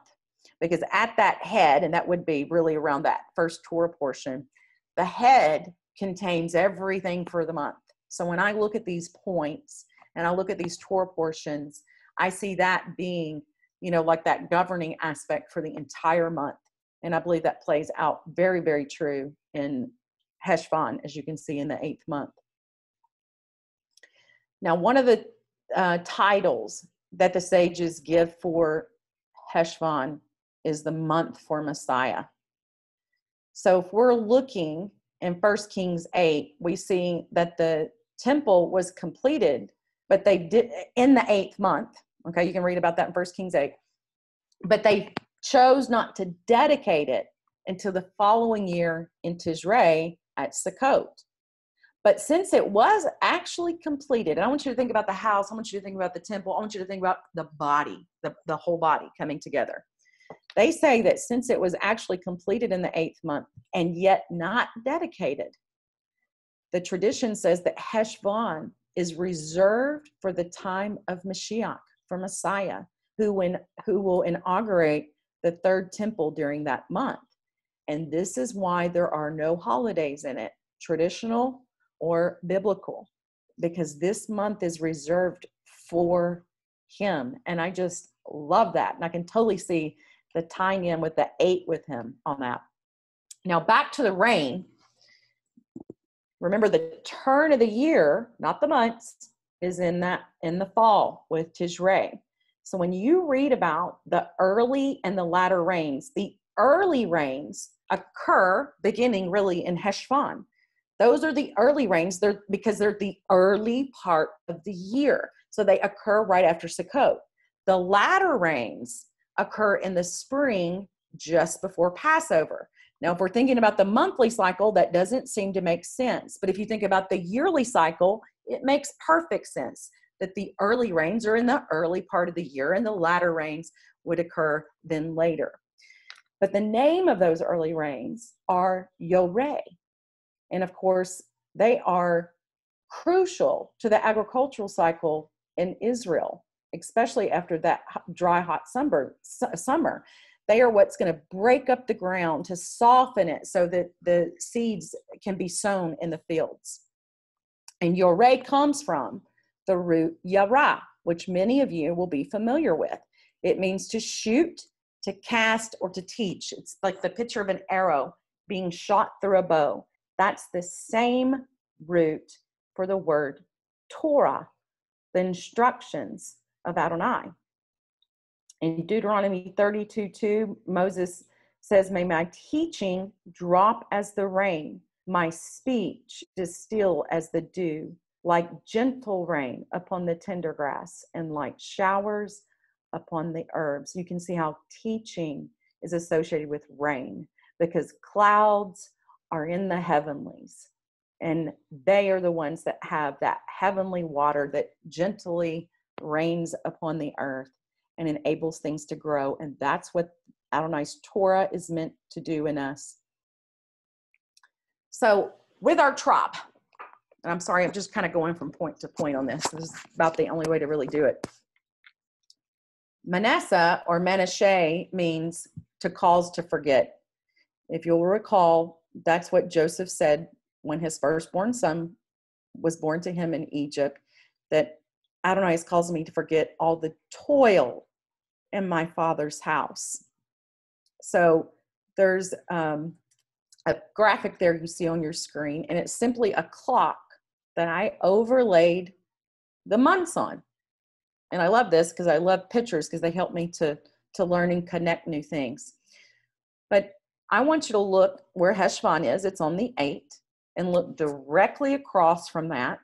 because at that head, and that would be really around that first Torah portion, the head contains everything for the month. So when I look at these points and I look at these Torah portions, I see that being, you know, like that governing aspect for the entire month. And I believe that plays out very, very true in Heshvan, as you can see in the eighth month. Now, one of the uh, titles that the sages give for Heshvan is the month for Messiah. So if we're looking in First Kings 8, we see that the temple was completed, but they did in the eighth month. Okay, you can read about that in First Kings 8. But they chose not to dedicate it until the following year in Tishrei at Sukkot. But since it was actually completed, and I want you to think about the house, I want you to think about the temple, I want you to think about the body, the, the whole body coming together. They say that since it was actually completed in the eighth month and yet not dedicated, the tradition says that Heshvan is reserved for the time of Mashiach, for Messiah, who, when, who will inaugurate the third temple during that month. And this is why there are no holidays in it, traditional or biblical because this month is reserved for him and i just love that and i can totally see the tying in with the eight with him on that. Now back to the rain. Remember the turn of the year not the months is in that in the fall with tishrei. So when you read about the early and the latter rains the early rains occur beginning really in heshvan. Those are the early rains. They're, because they're the early part of the year. So they occur right after Sukkot. The latter rains occur in the spring just before Passover. Now, if we're thinking about the monthly cycle, that doesn't seem to make sense. But if you think about the yearly cycle, it makes perfect sense that the early rains are in the early part of the year and the latter rains would occur then later. But the name of those early rains are Yoreh. And of course, they are crucial to the agricultural cycle in Israel, especially after that dry, hot summer. summer. They are what's going to break up the ground to soften it so that the seeds can be sown in the fields. And yoreh comes from the root yara, which many of you will be familiar with. It means to shoot, to cast, or to teach. It's like the picture of an arrow being shot through a bow. That's the same root for the word Torah, the instructions of Adonai. In Deuteronomy 32 2, Moses says, May my teaching drop as the rain, my speech distill as the dew, like gentle rain upon the tender grass, and like showers upon the herbs. You can see how teaching is associated with rain because clouds are in the heavenlies and they are the ones that have that heavenly water that gently rains upon the earth and enables things to grow. And that's what adonai's torah is meant to do in us. So with our trop and i'm sorry i'm just kind of going from point to point on this. This is about the only way to really do it. Manasseh or manasseh means to cause to forget. If you'll recall that's what joseph said when his firstborn son was born to him in Egypt that Adonai has caused me to forget all the toil in my father's house. So there's um, a graphic there you see on your screen, and it's simply a clock that I overlaid the months on. And I love this because I love pictures because they help me to, to learn and connect new things. But I want you to look where Heshvan is. It's on the 8 and look directly across from that.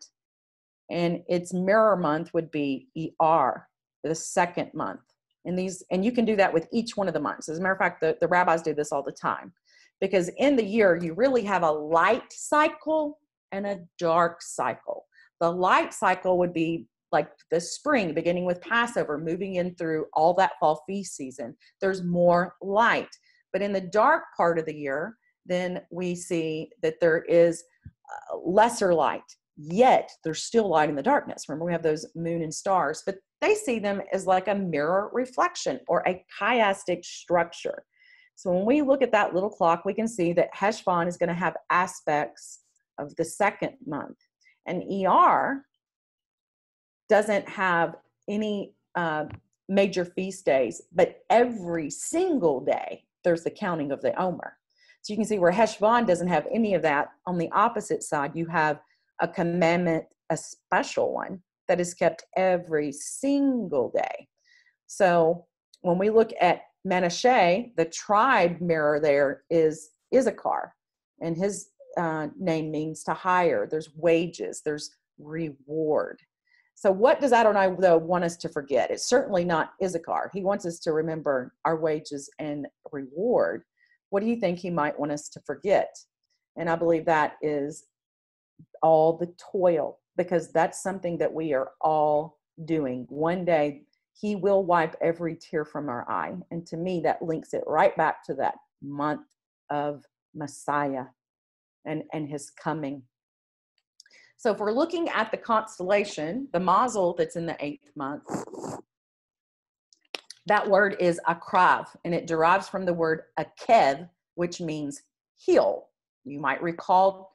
And its mirror month would be ER, the second month. And these, and you can do that with each one of the months. As a matter of fact, the, the rabbis do this all the time. Because in the year, you really have a light cycle and a dark cycle. The light cycle would be like the spring, beginning with Passover, moving in through all that fall feast season. There's more light. But in the dark part of the year, then we see that there is uh, lesser light. Yet there's still light in the darkness. Remember, we have those moon and stars, but they see them as like a mirror reflection or a chiastic structure. So when we look at that little clock, we can see that Heshvan is going to have aspects of the second month. And ER doesn't have any uh, major feast days, but every single day there's the counting of the Omer. So you can see where Heshvan doesn't have any of that. On the opposite side, you have a commandment, a special one that is kept every single day. So when we look at Manasseh, the tribe mirror there is Issachar, and his uh, name means to hire. There's wages, there's reward. So, what does Adonai, though, want us to forget? It's certainly not Issachar. He wants us to remember our wages and reward what do you think he might want us to forget? And I believe that is all the toil, because that's something that we are all doing. One day, he will wipe every tear from our eye. And to me, that links it right back to that month of Messiah and, and his coming. So if we're looking at the constellation, the mazel that's in the eighth month, that word is akrav, and it derives from the word akev, which means heel. You might recall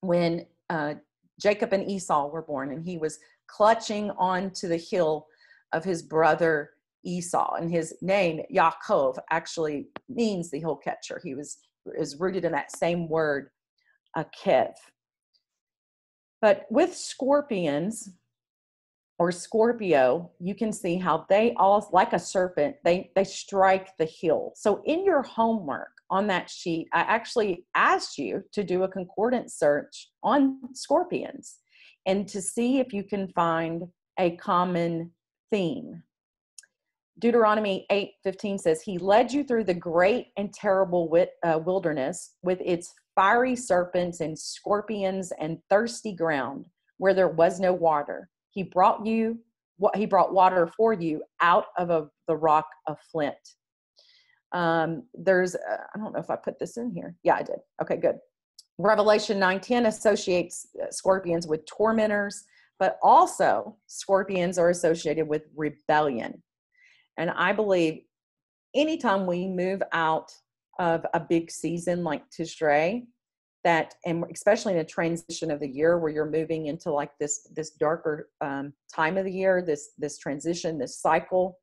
when uh, Jacob and Esau were born, and he was clutching onto the heel of his brother Esau, and his name Yaakov actually means the heel catcher. He was is rooted in that same word, akev. But with scorpions, or Scorpio, you can see how they all, like a serpent, they, they strike the heel. So in your homework on that sheet, I actually asked you to do a concordance search on scorpions and to see if you can find a common theme. Deuteronomy 8:15 says, "He led you through the great and terrible wit, uh, wilderness with its fiery serpents and scorpions and thirsty ground where there was no water." He brought you what he brought water for you out of a, the rock of flint. Um, there's, uh, I don't know if I put this in here. Yeah, I did. Okay, good. Revelation 9:10 associates uh, scorpions with tormentors, but also scorpions are associated with rebellion. And I believe anytime we move out of a big season like Tishrei, that and especially in a transition of the year where you're moving into like this this darker um, time of the year, this this transition, this cycle,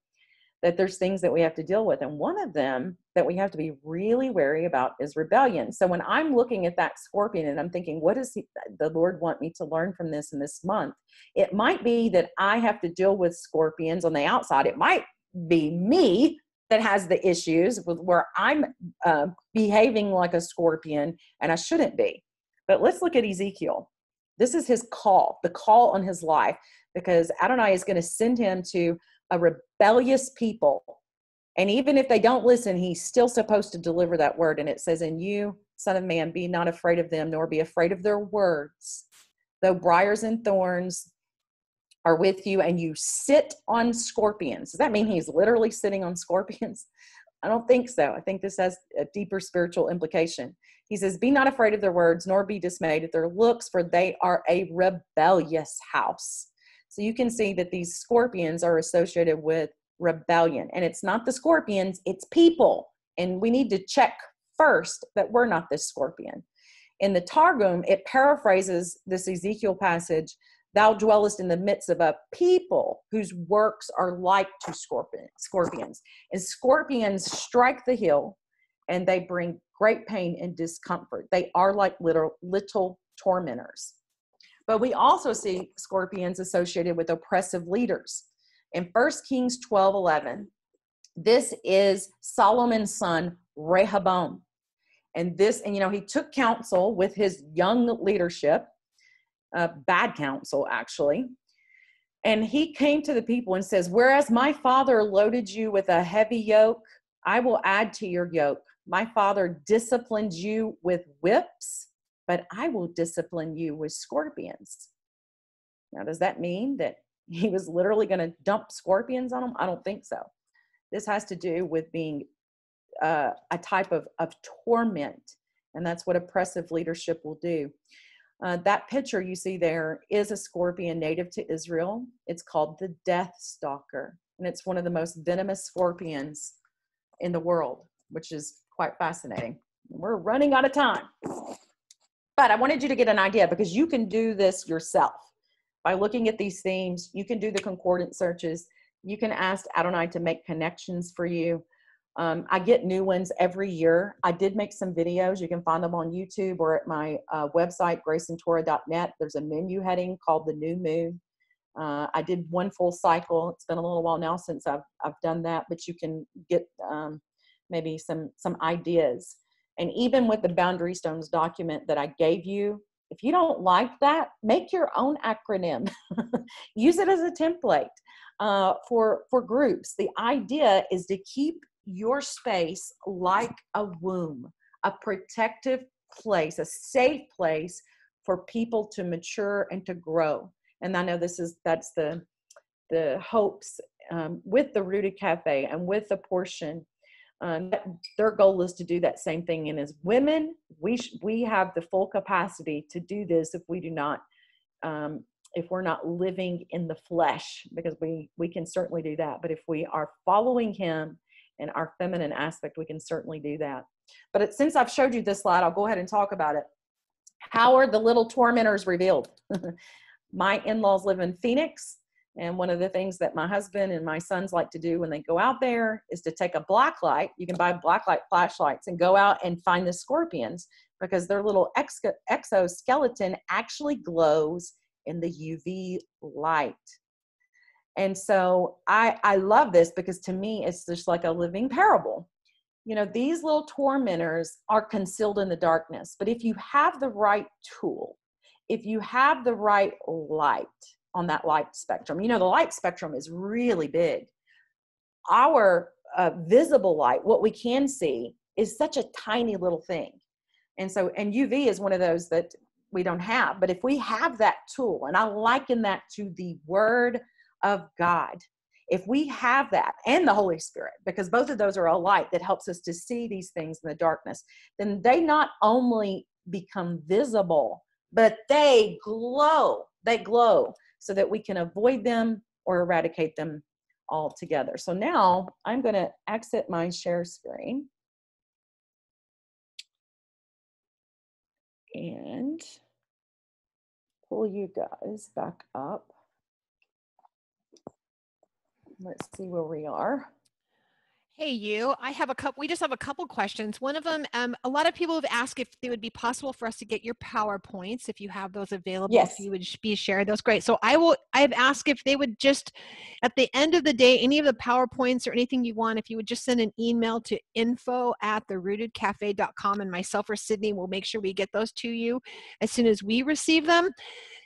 that there's things that we have to deal with. And one of them that we have to be really wary about is rebellion. So when I'm looking at that scorpion and I'm thinking, what does he, the Lord want me to learn from this in this month? It might be that I have to deal with scorpions on the outside. It might be me that has the issues with where I'm uh, behaving like a scorpion and I shouldn't be. But let's look at Ezekiel. This is his call, the call on his life, because Adonai is going to send him to a rebellious people. And even if they don't listen, he's still supposed to deliver that word. And it says, In you, Son of Man, be not afraid of them, nor be afraid of their words. Though briars and thorns are with you, and you sit on scorpions. Does that mean he's literally sitting on scorpions? I don't think so. I think this has a deeper spiritual implication. He says, Be not afraid of their words, nor be dismayed at their looks, for they are a rebellious house. So you can see that these scorpions are associated with rebellion. And it's not the scorpions, it's people. And we need to check first that we're not this scorpion. In the Targum, it paraphrases this Ezekiel passage Thou dwellest in the midst of a people whose works are like to scorpion, scorpions. And scorpions strike the heel and they bring great pain and discomfort. They are like little, little tormentors. But we also see scorpions associated with oppressive leaders. In 1 Kings 12 11, this is Solomon's son, Rehoboam. And this, and you know, he took counsel with his young leadership, uh, bad counsel actually. And he came to the people and says, Whereas my father loaded you with a heavy yoke, I will add to your yoke. My father disciplined you with whips but I will discipline you with scorpions. Now, does that mean that he was literally going to dump scorpions on them? I don't think so. This has to do with being uh, a type of, of torment, and that's what oppressive leadership will do. Uh, that picture you see there is a scorpion native to Israel. It's called the death stalker, and it's one of the most venomous scorpions in the world, which is quite fascinating. We're running out of time. But I wanted you to get an idea because you can do this yourself by looking at these themes. You can do the concordant searches. You can ask Adonai to make connections for you. Um, I get new ones every year. I did make some videos. You can find them on YouTube or at my uh, website, graceintorah.net. There's a menu heading called the New Moon. Uh, I did one full cycle. It's been a little while now since I've I've done that, but you can get um, maybe some some ideas. And even with the boundary stones document that I gave you, if you don't like that, make your own acronym. Use it as a template uh, for, for groups. The idea is to keep your space like a womb, a protective place, a safe place for people to mature and to grow. And I know this is that's the the hopes um, with the Rooted Kafe and with the portion um, their goal is to do that same thing. And as women, we sh- we have the full capacity to do this if we do not, um, if we're not living in the flesh, because we we can certainly do that. But if we are following Him in our feminine aspect, we can certainly do that. But it, since I've showed you this slide, I'll go ahead and talk about it. How are the little tormentors revealed? My in-laws live in Phoenix. And one of the things that my husband and my sons like to do when they go out there is to take a black light. You can buy black light flashlights and go out and find the scorpions because their little exoskeleton actually glows in the UV light. And so I, I love this because to me, it's just like a living parable. You know, these little tormentors are concealed in the darkness, but if you have the right tool, if you have the right light, on that light spectrum. You know, the light spectrum is really big. Our uh, visible light, what we can see, is such a tiny little thing. And so, and UV is one of those that we don't have. But if we have that tool, and I liken that to the Word of God, if we have that and the Holy Spirit, because both of those are a light that helps us to see these things in the darkness, then they not only become visible, but they glow. They glow so that we can avoid them or eradicate them altogether. So now I'm going to exit my share screen. And pull you guys back up. Let's see where we are. Hey, you. I have a couple. We just have a couple questions. One of them, um, a lot of people have asked if it would be possible for us to get your PowerPoints, if you have those available. Yes. If you would be shared those, great. So I will. I've asked if they would just, at the end of the day, any of the PowerPoints or anything you want, if you would just send an email to info at therootedkafe.com, and myself or Sydney will make sure we get those to you as soon as we receive them.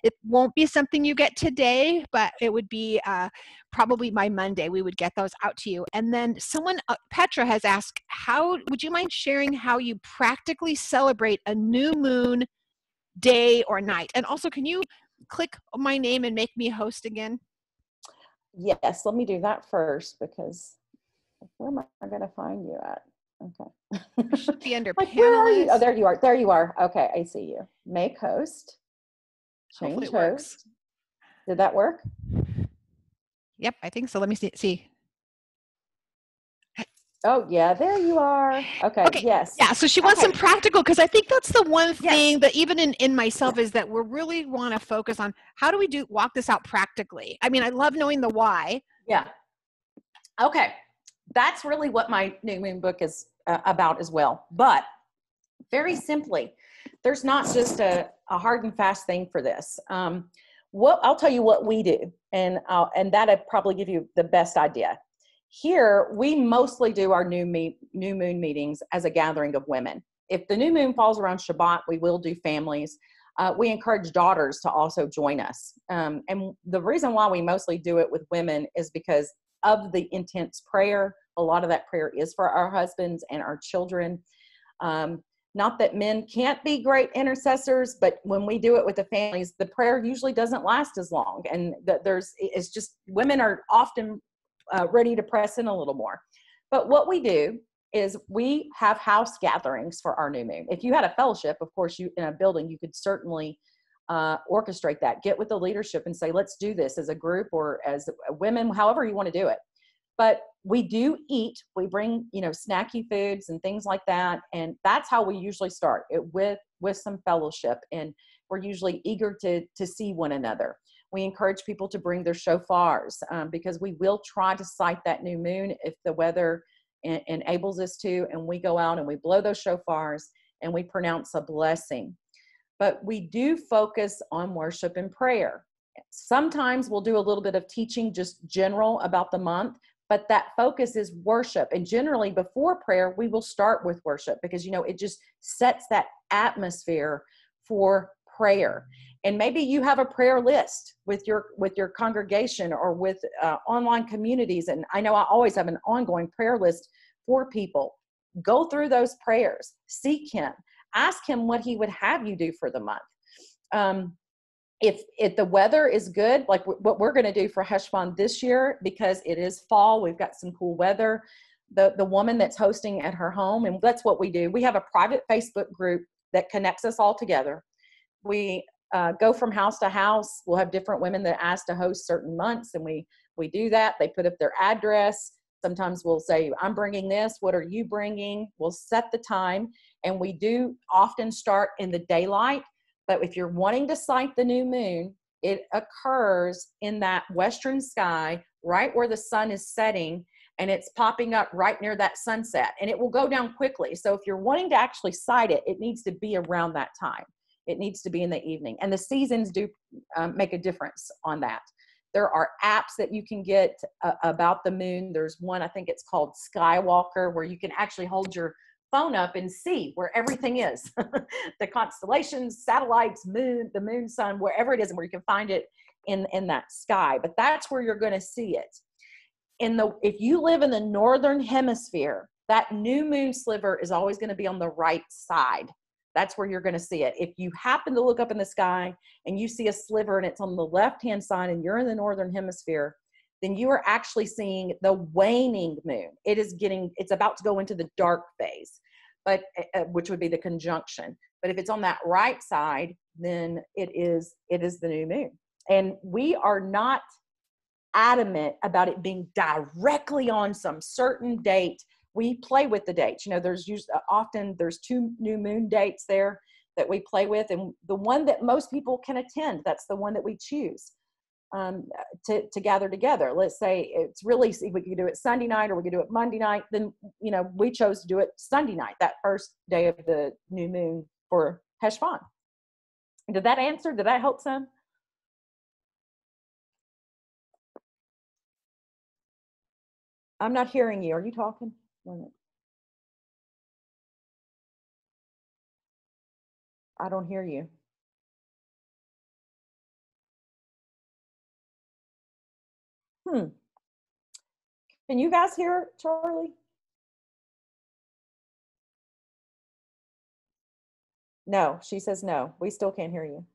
It won't be something you get today, but it would be uh, probably by Monday we would get those out to you. And then someone, uh, Petra has asked, how would you mind sharing how you practically celebrate a new moon day or night? And also, can you click my name and make me host again? Yes, let me do that first because where am I going to find you at? Okay. Should be under like, where are you? Oh, there you are. There you are. Okay, I see you. Make host. Hopefully Change it works. host. Did that work? Yep, I think so. Let me see. see. Oh, yeah, there you are. Okay, Okay, yes. Yeah, so she wants some practical because I think that's the one Yes. thing that even in, in myself is that we really want to focus on how do we do walk this out practically. I mean, I love knowing the why. Yeah. Okay. That's really what my new moon book is uh, about as well. But very simply, there's not just a, a hard and fast thing for this. Um, what I'll tell you what we do, and I'll, and that'd probably give you the best idea. Here, we mostly do our new new moon meetings as a gathering of women. If the new moon falls around Shabbat, we will do families. Uh, we encourage daughters to also join us. Um, and the reason why we mostly do it with women is because of the intense prayer. A lot of that prayer is for our husbands and our children. Um, not that men can't be great intercessors, but when we do it with the families, the prayer usually doesn't last as long. And that there's, it's just women are often uh, ready to press in a little more. But what we do is we have house gatherings for our new moon. If you had a fellowship, of course, you in a building, you could certainly uh, orchestrate that. Get with the leadership and say, let's do this as a group or as women, however you want to do it. But we do eat. We bring, you know, snacky foods and things like that, and that's how we usually start it with with some fellowship. And we're usually eager to to see one another. We encourage people to bring their shofars um, because we will try to sight that new moon if the weather en- enables us to, and we go out and we blow those shofars and we pronounce a blessing but we do focus on worship and prayer. Sometimes we'll do a little bit of teaching, just general about the month, but that focus is worship. And generally, before prayer, we will start with worship because, you know, it just sets that atmosphere for prayer. And maybe you have a prayer list with your with your congregation or with uh, online communities. And i know i always have an ongoing prayer list for people. Go through those prayers. Seek him. Ask him what he would have you do for the month. Um, if the weather is good like w- what we're going to do for Heshvan this year because it is fall we've got some cool weather. The the woman that's hosting at her home and that's what we do. We have a private facebook group that connects us all together. We uh, go from house to house. We'll have different women that ask to host certain months and we we do that. They put up their address. Sometimes we'll say i'm bringing this. What are you bringing? We'll set the time and we do often start in the daylight but if you're wanting to sight the new moon it occurs in that western sky right where the sun is setting and it's popping up right near that sunset and it will go down quickly. So if you're wanting to actually sight it it needs to be around that time. It needs to be in the evening and the seasons do um, make a difference on that. There are apps that you can get uh, about the moon. There's one i think it's called skywalker where you can actually hold your phone up and see where everything is. The constellations satellites moon the moon sun wherever it is and where you can find it in in that sky. But that's where you're going to see it. In the if you live in the northern hemisphere that new moon sliver is always going to be on the right side. That's where you're going to see it. If you happen to look up in the sky and you see a sliver and it's on the left hand side and you're in the northern hemisphere then you are actually seeing the waning moon it is getting it's about to go into the dark phase but uh, which would be the conjunction But if it's on that right side, then it is it is the new moon. And we are not adamant about it being directly on some certain date. We play with the dates. You know, there's usually often there's two new moon dates there that we play with, and the one that most people can attend, that's the one that we choose um, to, to gather together. Let's say it's really, we could do it Sunday night or we could do it Monday night. Then, you know, we chose to do it Sunday night, that first day of the new moon for Heshvan. Did that answer? Did that help some? I'm not hearing you. Are you talking? I don't hear you. Hmm. Can you guys hear Charlie? No, she says no. We still can't hear you.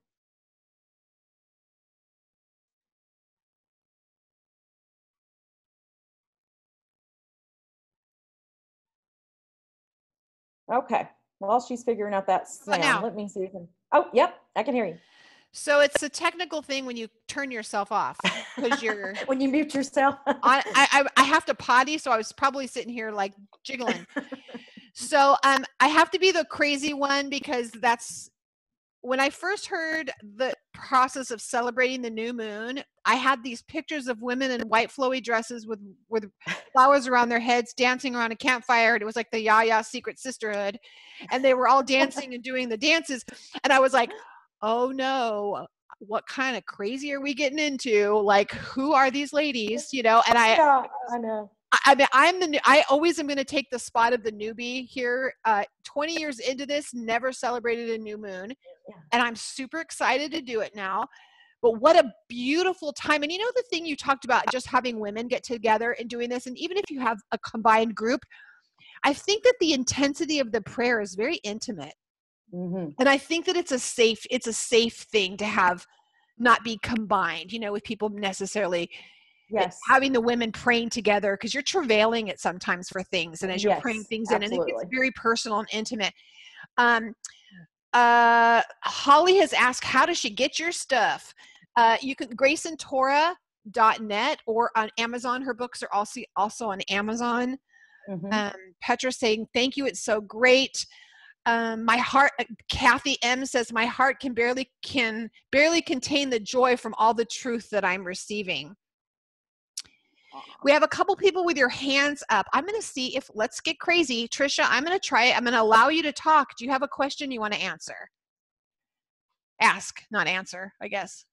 Okay. While she's figuring out that sound, let me see. if I can- Oh, yep, I can hear you. So it's a technical thing when you turn yourself off because you're when you mute yourself. I, I I have to potty, so I was probably sitting here like jiggling. So um, I have to be the crazy one because that's when I first heard the process of celebrating the new moon. I had these pictures of women in white flowy dresses with with flowers around their heads, dancing around a campfire, and it was like the Yaya Secret Sisterhood, and they were all dancing and doing the dances, and I was like, oh no. What kind of crazy are we getting into? Like, who are these ladies? You know, and I, yeah, I know. I mean, I'm the. new- I always am going to take the spot of the newbie here. Uh, 20 years into this, never celebrated a new moon, and I'm super excited to do it now. But what a beautiful time! And you know the thing you talked about, just having women get together and doing this, and even if you have a combined group, I think that the intensity of the prayer is very intimate hmm and i think that it's a safe it's a safe thing to have not be combined you know with people necessarily Yes. having the women praying together because you're travailing it sometimes for things and as you're praying Yes, things in and it gets very personal and intimate um uh holly has asked how does she get your stuff uh you can graceintorah.net or on amazon her books are also also on amazon Mhm. um, Petra saying, "Thank you, it's so great." Um, my heart, uh, Kathy M says, "My heart can barely can barely contain the joy from all the truth that I'm receiving." We have a couple people with your hands up. I'm going to see if let's get crazy, Trisha. I'm going to try it. I'm going to allow you to talk. Do you have a question you want to answer? Ask, not answer, I guess.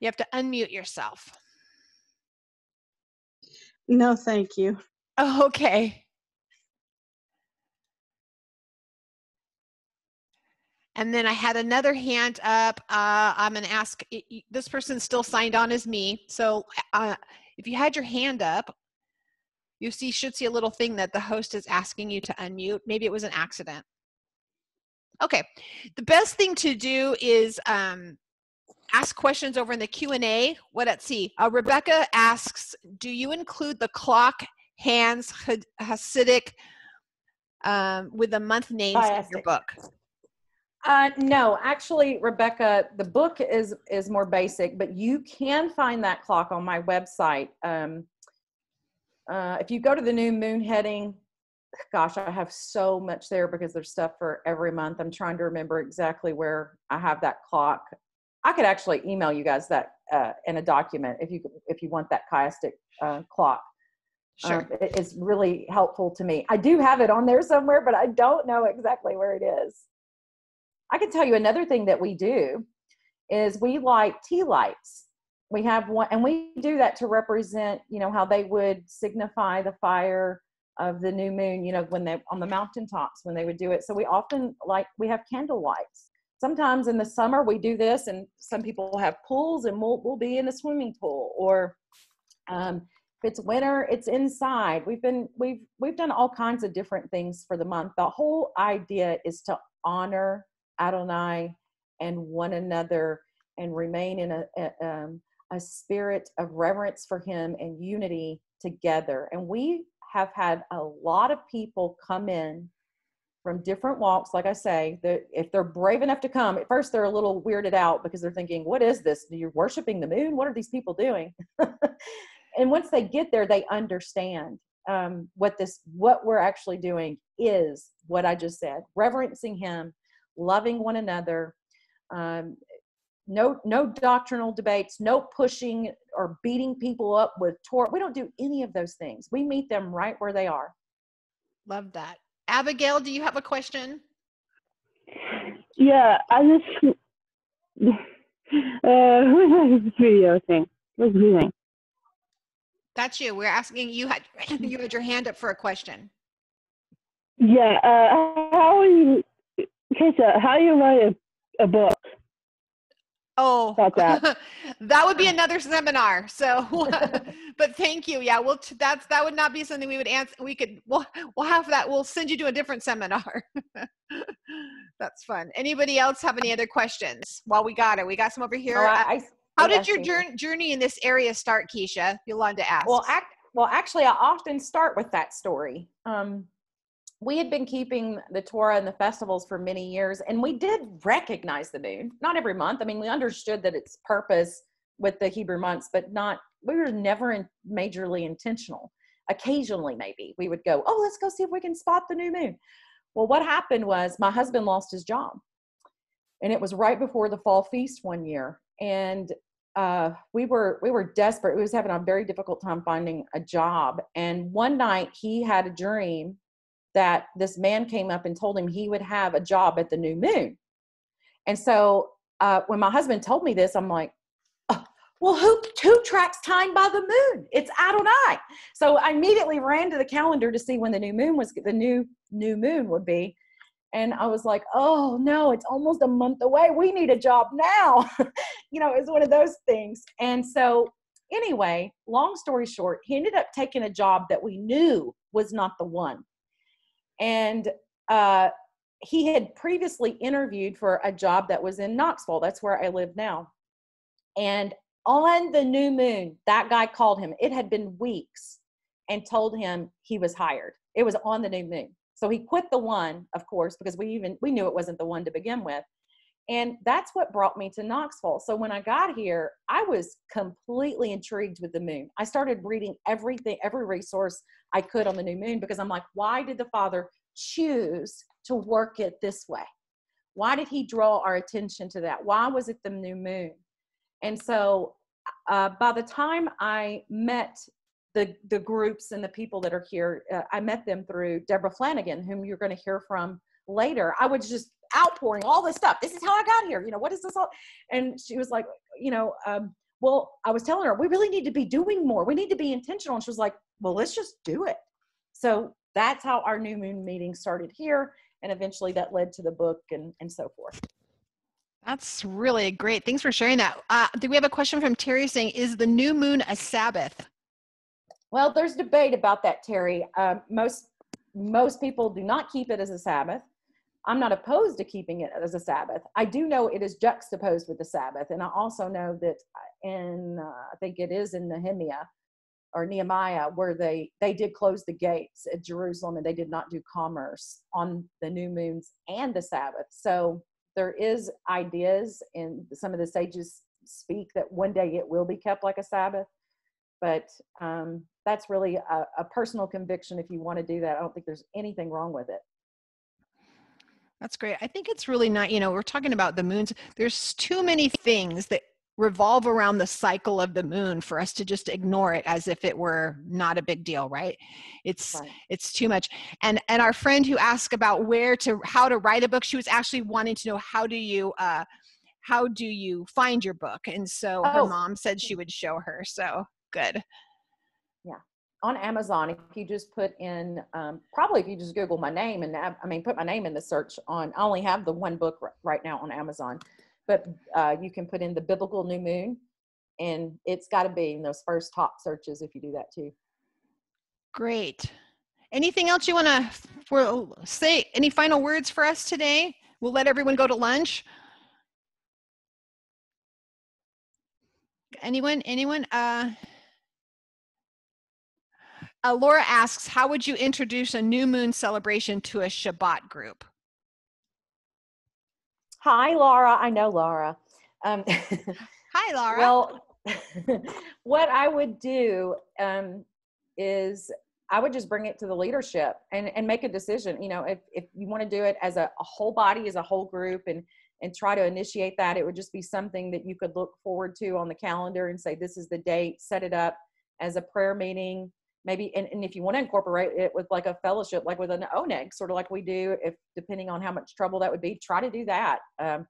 You have to unmute yourself. No, thank you. Oh, okay. And then I had another hand up. Uh, I'm going to ask this person still signed on as me. So uh, if you had your hand up, you see should see a little thing that the host is asking you to unmute. Maybe it was an accident. Okay. The best thing to do is um, ask questions over in the Q&A. What let's see. Uh, Rebecca asks, do you include the clock hands chiastic um, with the month names in your book? Uh, no, actually, Rebecca, the book is is more basic, but you can find that clock on my website. Um, uh, if you go to the new moon heading, gosh, I have so much there because there's stuff for every month. I'm trying to remember exactly where I have that clock. I could actually email you guys that uh, in a document if you if you want that chiastic uh, clock. Sure. Um, it- it's really helpful to me. I do have it on there somewhere, but I don't know exactly where it is. I can tell you another thing that we do is we light tea lights. We have one, and we do that to represent, you know, how they would signify the fire of the new moon, you know, when they on the mountaintops when they would do it. So we often like we have candle lights. Sometimes in the summer we do this, and some people have pools, and we'll we'll be in a swimming pool. Or um, if it's winter, it's inside. We've been we've we've done all kinds of different things for the month. The whole idea is to honor Adonai and one another and remain in a, a, um, a spirit of reverence for Him and unity together. And we have had a lot of people come in from different walks, like I say, that if they're brave enough to come, at first they're a little weirded out because they're thinking, what is this? You're worshiping the moon? What are these people doing? and once they get there, they understand um, what this, what we're actually doing is what I just said, reverencing him, loving one another, um, no no doctrinal debates no pushing or beating people up with Torah. we don't do any of those things we meet them right where they are Love that. Abigail, do you have a question? Yeah, I just. Uh, who's this video thing? What's his name? That's you. We're asking you had you had your hand up for a question. Yeah, uh, how you, Kisha, how you write a, a book? Oh, About that. that would be another seminar. So, but thank you. Yeah, well, that's that would not be something we would answer. We could we'll we'll have that. We'll send you to a different seminar. that's fun. Anybody else have any other questions? While we got it, we got some over here. Oh, I- I- How did your journey journey in this area start, Kisha? Yolanda asked. Well, act, well, actually, I often start with that story. Um, we had been keeping the Torah and the festivals for many years, and we did recognize the moon. Not every month. I mean, we understood that its purpose with the Hebrew months, but not. We were never in, majorly intentional. Occasionally, maybe we would go, "Oh, let's go see if we can spot the new moon." Well, what happened was my husband lost his job, and it was right before the fall feast one year, and uh, we were we were desperate. We was having a very difficult time finding a job. And one night he had a dream that this man came up and told him he would have a job at the new moon. And so uh, when my husband told me this, I'm like, "Oh, well, who who tracks time by the moon? It's Adonai. So I immediately ran to the calendar to see when the new moon was the new new moon would be. And I was like, oh no, it's almost a month away. We need a job now. you know, it's one of those things. And so, anyway, long story short, he ended up taking a job that we knew was not the one. And uh, he had previously interviewed for a job that was in Knoxville. That's where I live now. And on the new moon, that guy called him. It had been weeks and told him he was hired. It was on the new moon. So he quit the one, of course, because we even we knew it wasn't the one to begin with. And that's what brought me to Knoxville. So when I got here, I was completely intrigued with the moon. I started reading everything, every resource I could on the new moon because I'm like, why did the Father choose to work it this way? Why did he draw our attention to that? Why was it the new moon? And so uh, by the time I met the, the groups and the people that are here, uh, I met them through Deborah Flanagan, whom you're going to hear from later. I was just outpouring all this stuff. This is how I got here. You know, what is this all? And she was like, you know, um, well, I was telling her, we really need to be doing more. We need to be intentional. And she was like, well, let's just do it. So that's how our new moon meeting started here. And eventually that led to the book and, and so forth. That's really great. Thanks for sharing that. Uh, do we have a question from Terry saying, "Is the new moon a Sabbath?" Well, there's debate about that, Terry. Um, most most people do not keep it as a Sabbath. I'm not opposed to keeping it as a Sabbath. I do know it is juxtaposed with the Sabbath, and I also know that in uh, I think it is in Nehemiah or Nehemiah where they they did close the gates at Jerusalem and they did not do commerce on the new moons and the Sabbath. So there is ideas, and some of the sages speak that one day it will be kept like a Sabbath but um, that's really a, a, personal conviction if you want to do that i don't think there's anything wrong with it that's great. I think it's really not you know we're talking about the moons. There's too many things that revolve around the cycle of the moon for us to just ignore it as if it were not a big deal right? It's right. it's too much. And and our friend who asked about where to how to write a book she was actually wanting to know how do you uh how do you find your book? And so her Oh. mom said she would show her so good on amazon if you just put in um, probably if you just google my name and i mean put my name in the search on i only have the one book r- right now on amazon but uh, you can put in the biblical new moon and it's got to be in those first top searches if you do that too Great. Anything else you want to say? Any final words for us today? We'll let everyone go to lunch. Anyone? Anyone? Uh, uh, Laura asks, how would you introduce a new moon celebration to a Shabbat group? Hi, Laura. I know Laura. Um, Hi, Laura. Well, what I would do um, is I would just bring it to the leadership and, and make a decision. You know, if, if you want to do it as a, a whole body, as a whole group, and and try to initiate that, it would just be something that you could look forward to on the calendar and say, this is the date, set it up as a prayer meeting. Maybe, and, and if you want to incorporate it with like a fellowship, like with an ONEG, sort of like we do, if depending on how much trouble that would be, try to do that. Um,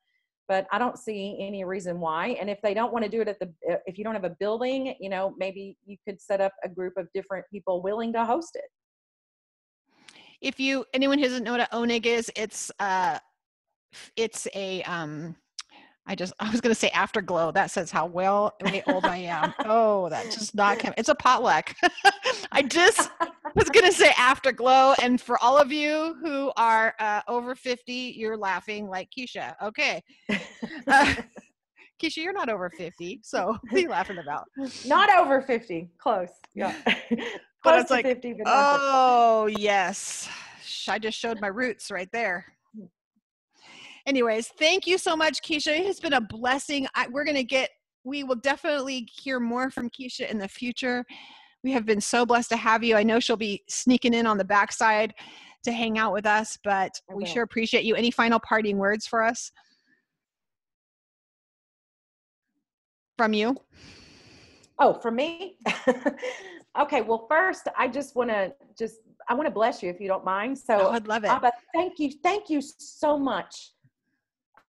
but I don't see any reason why. And if they don't want to do it at the, if you don't have a building, you know, maybe you could set up a group of different people willing to host it. if you anyone who doesn't know what an ONEG is, it's uh it's a um I just I was gonna say afterglow. That says how well way old I am. Oh, that just not come. It's a potluck. I just was gonna say afterglow, and for all of you who are uh, over fifty, you're laughing like Kisha. Okay, uh, Kisha, you're not over fifty, so what are you laughing about? Not over 50, close. Yeah. But close it's to like, 50, but over- Oh, yes. I just showed my roots right there. Anyways, thank you so much, Kisha. It has been a blessing. I, we're going to get, we will definitely hear more from Kisha in the future. We have been so blessed to have you. I know she'll be sneaking in on the backside to hang out with us, but we sure appreciate you. Any final parting words for us from you? Oh, for me? okay, well, first, I just want to just, I want to bless you if you don't mind. So, Oh, I'd love it. Abba, thank you. Thank you so much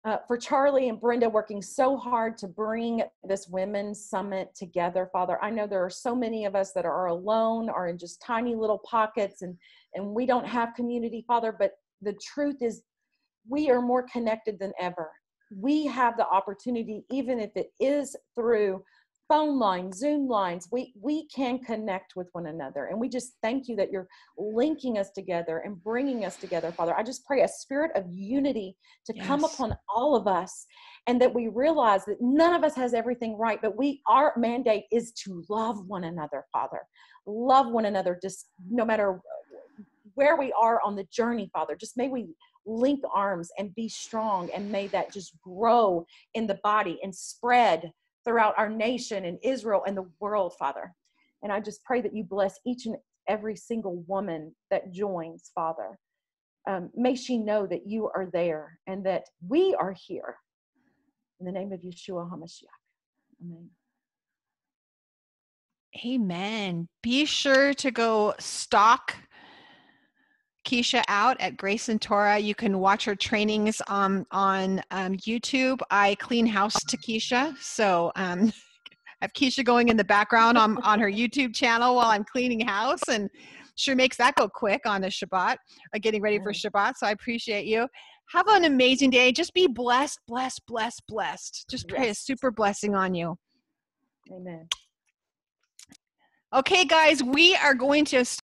uh, for Charlie and Brenda working so hard to bring this women's summit together, Father. I know there are so many of us that are alone or in just tiny little pockets and, and we don't have community, Father, but the truth is we are more connected than ever. We have the opportunity, even if it is through phone lines, Zoom lines, we, we can connect with one another. And we just thank you that you're linking us together and bringing us together, Father. I just pray a spirit of unity to come upon all of us and that we realize that none of us has everything right, but we, our mandate is to love one another, Father. Love one another, just no matter where we are on the journey, Father. Just may we link arms and be strong and may that just grow in the body and spread throughout our nation and Israel and the world, Father. And I just pray that you bless each and every single woman that joins, Father. Um, may she know that you are there and that we are here. In the name of Yeshua HaMashiach. Amen. Amen. Be sure to go stalk Kisha out at Grace in Torah. You can watch her trainings um, on um, YouTube. I clean house to Kisha, so um, I have Kisha going in the background on on her YouTube channel while I'm cleaning house, and sure makes that go quick on a Shabbat, uh, getting ready for Shabbat. So I appreciate you. Have an amazing day. Just be blessed, blessed, blessed, blessed. Just pray a super blessing on you. Amen. Okay, guys, we are going to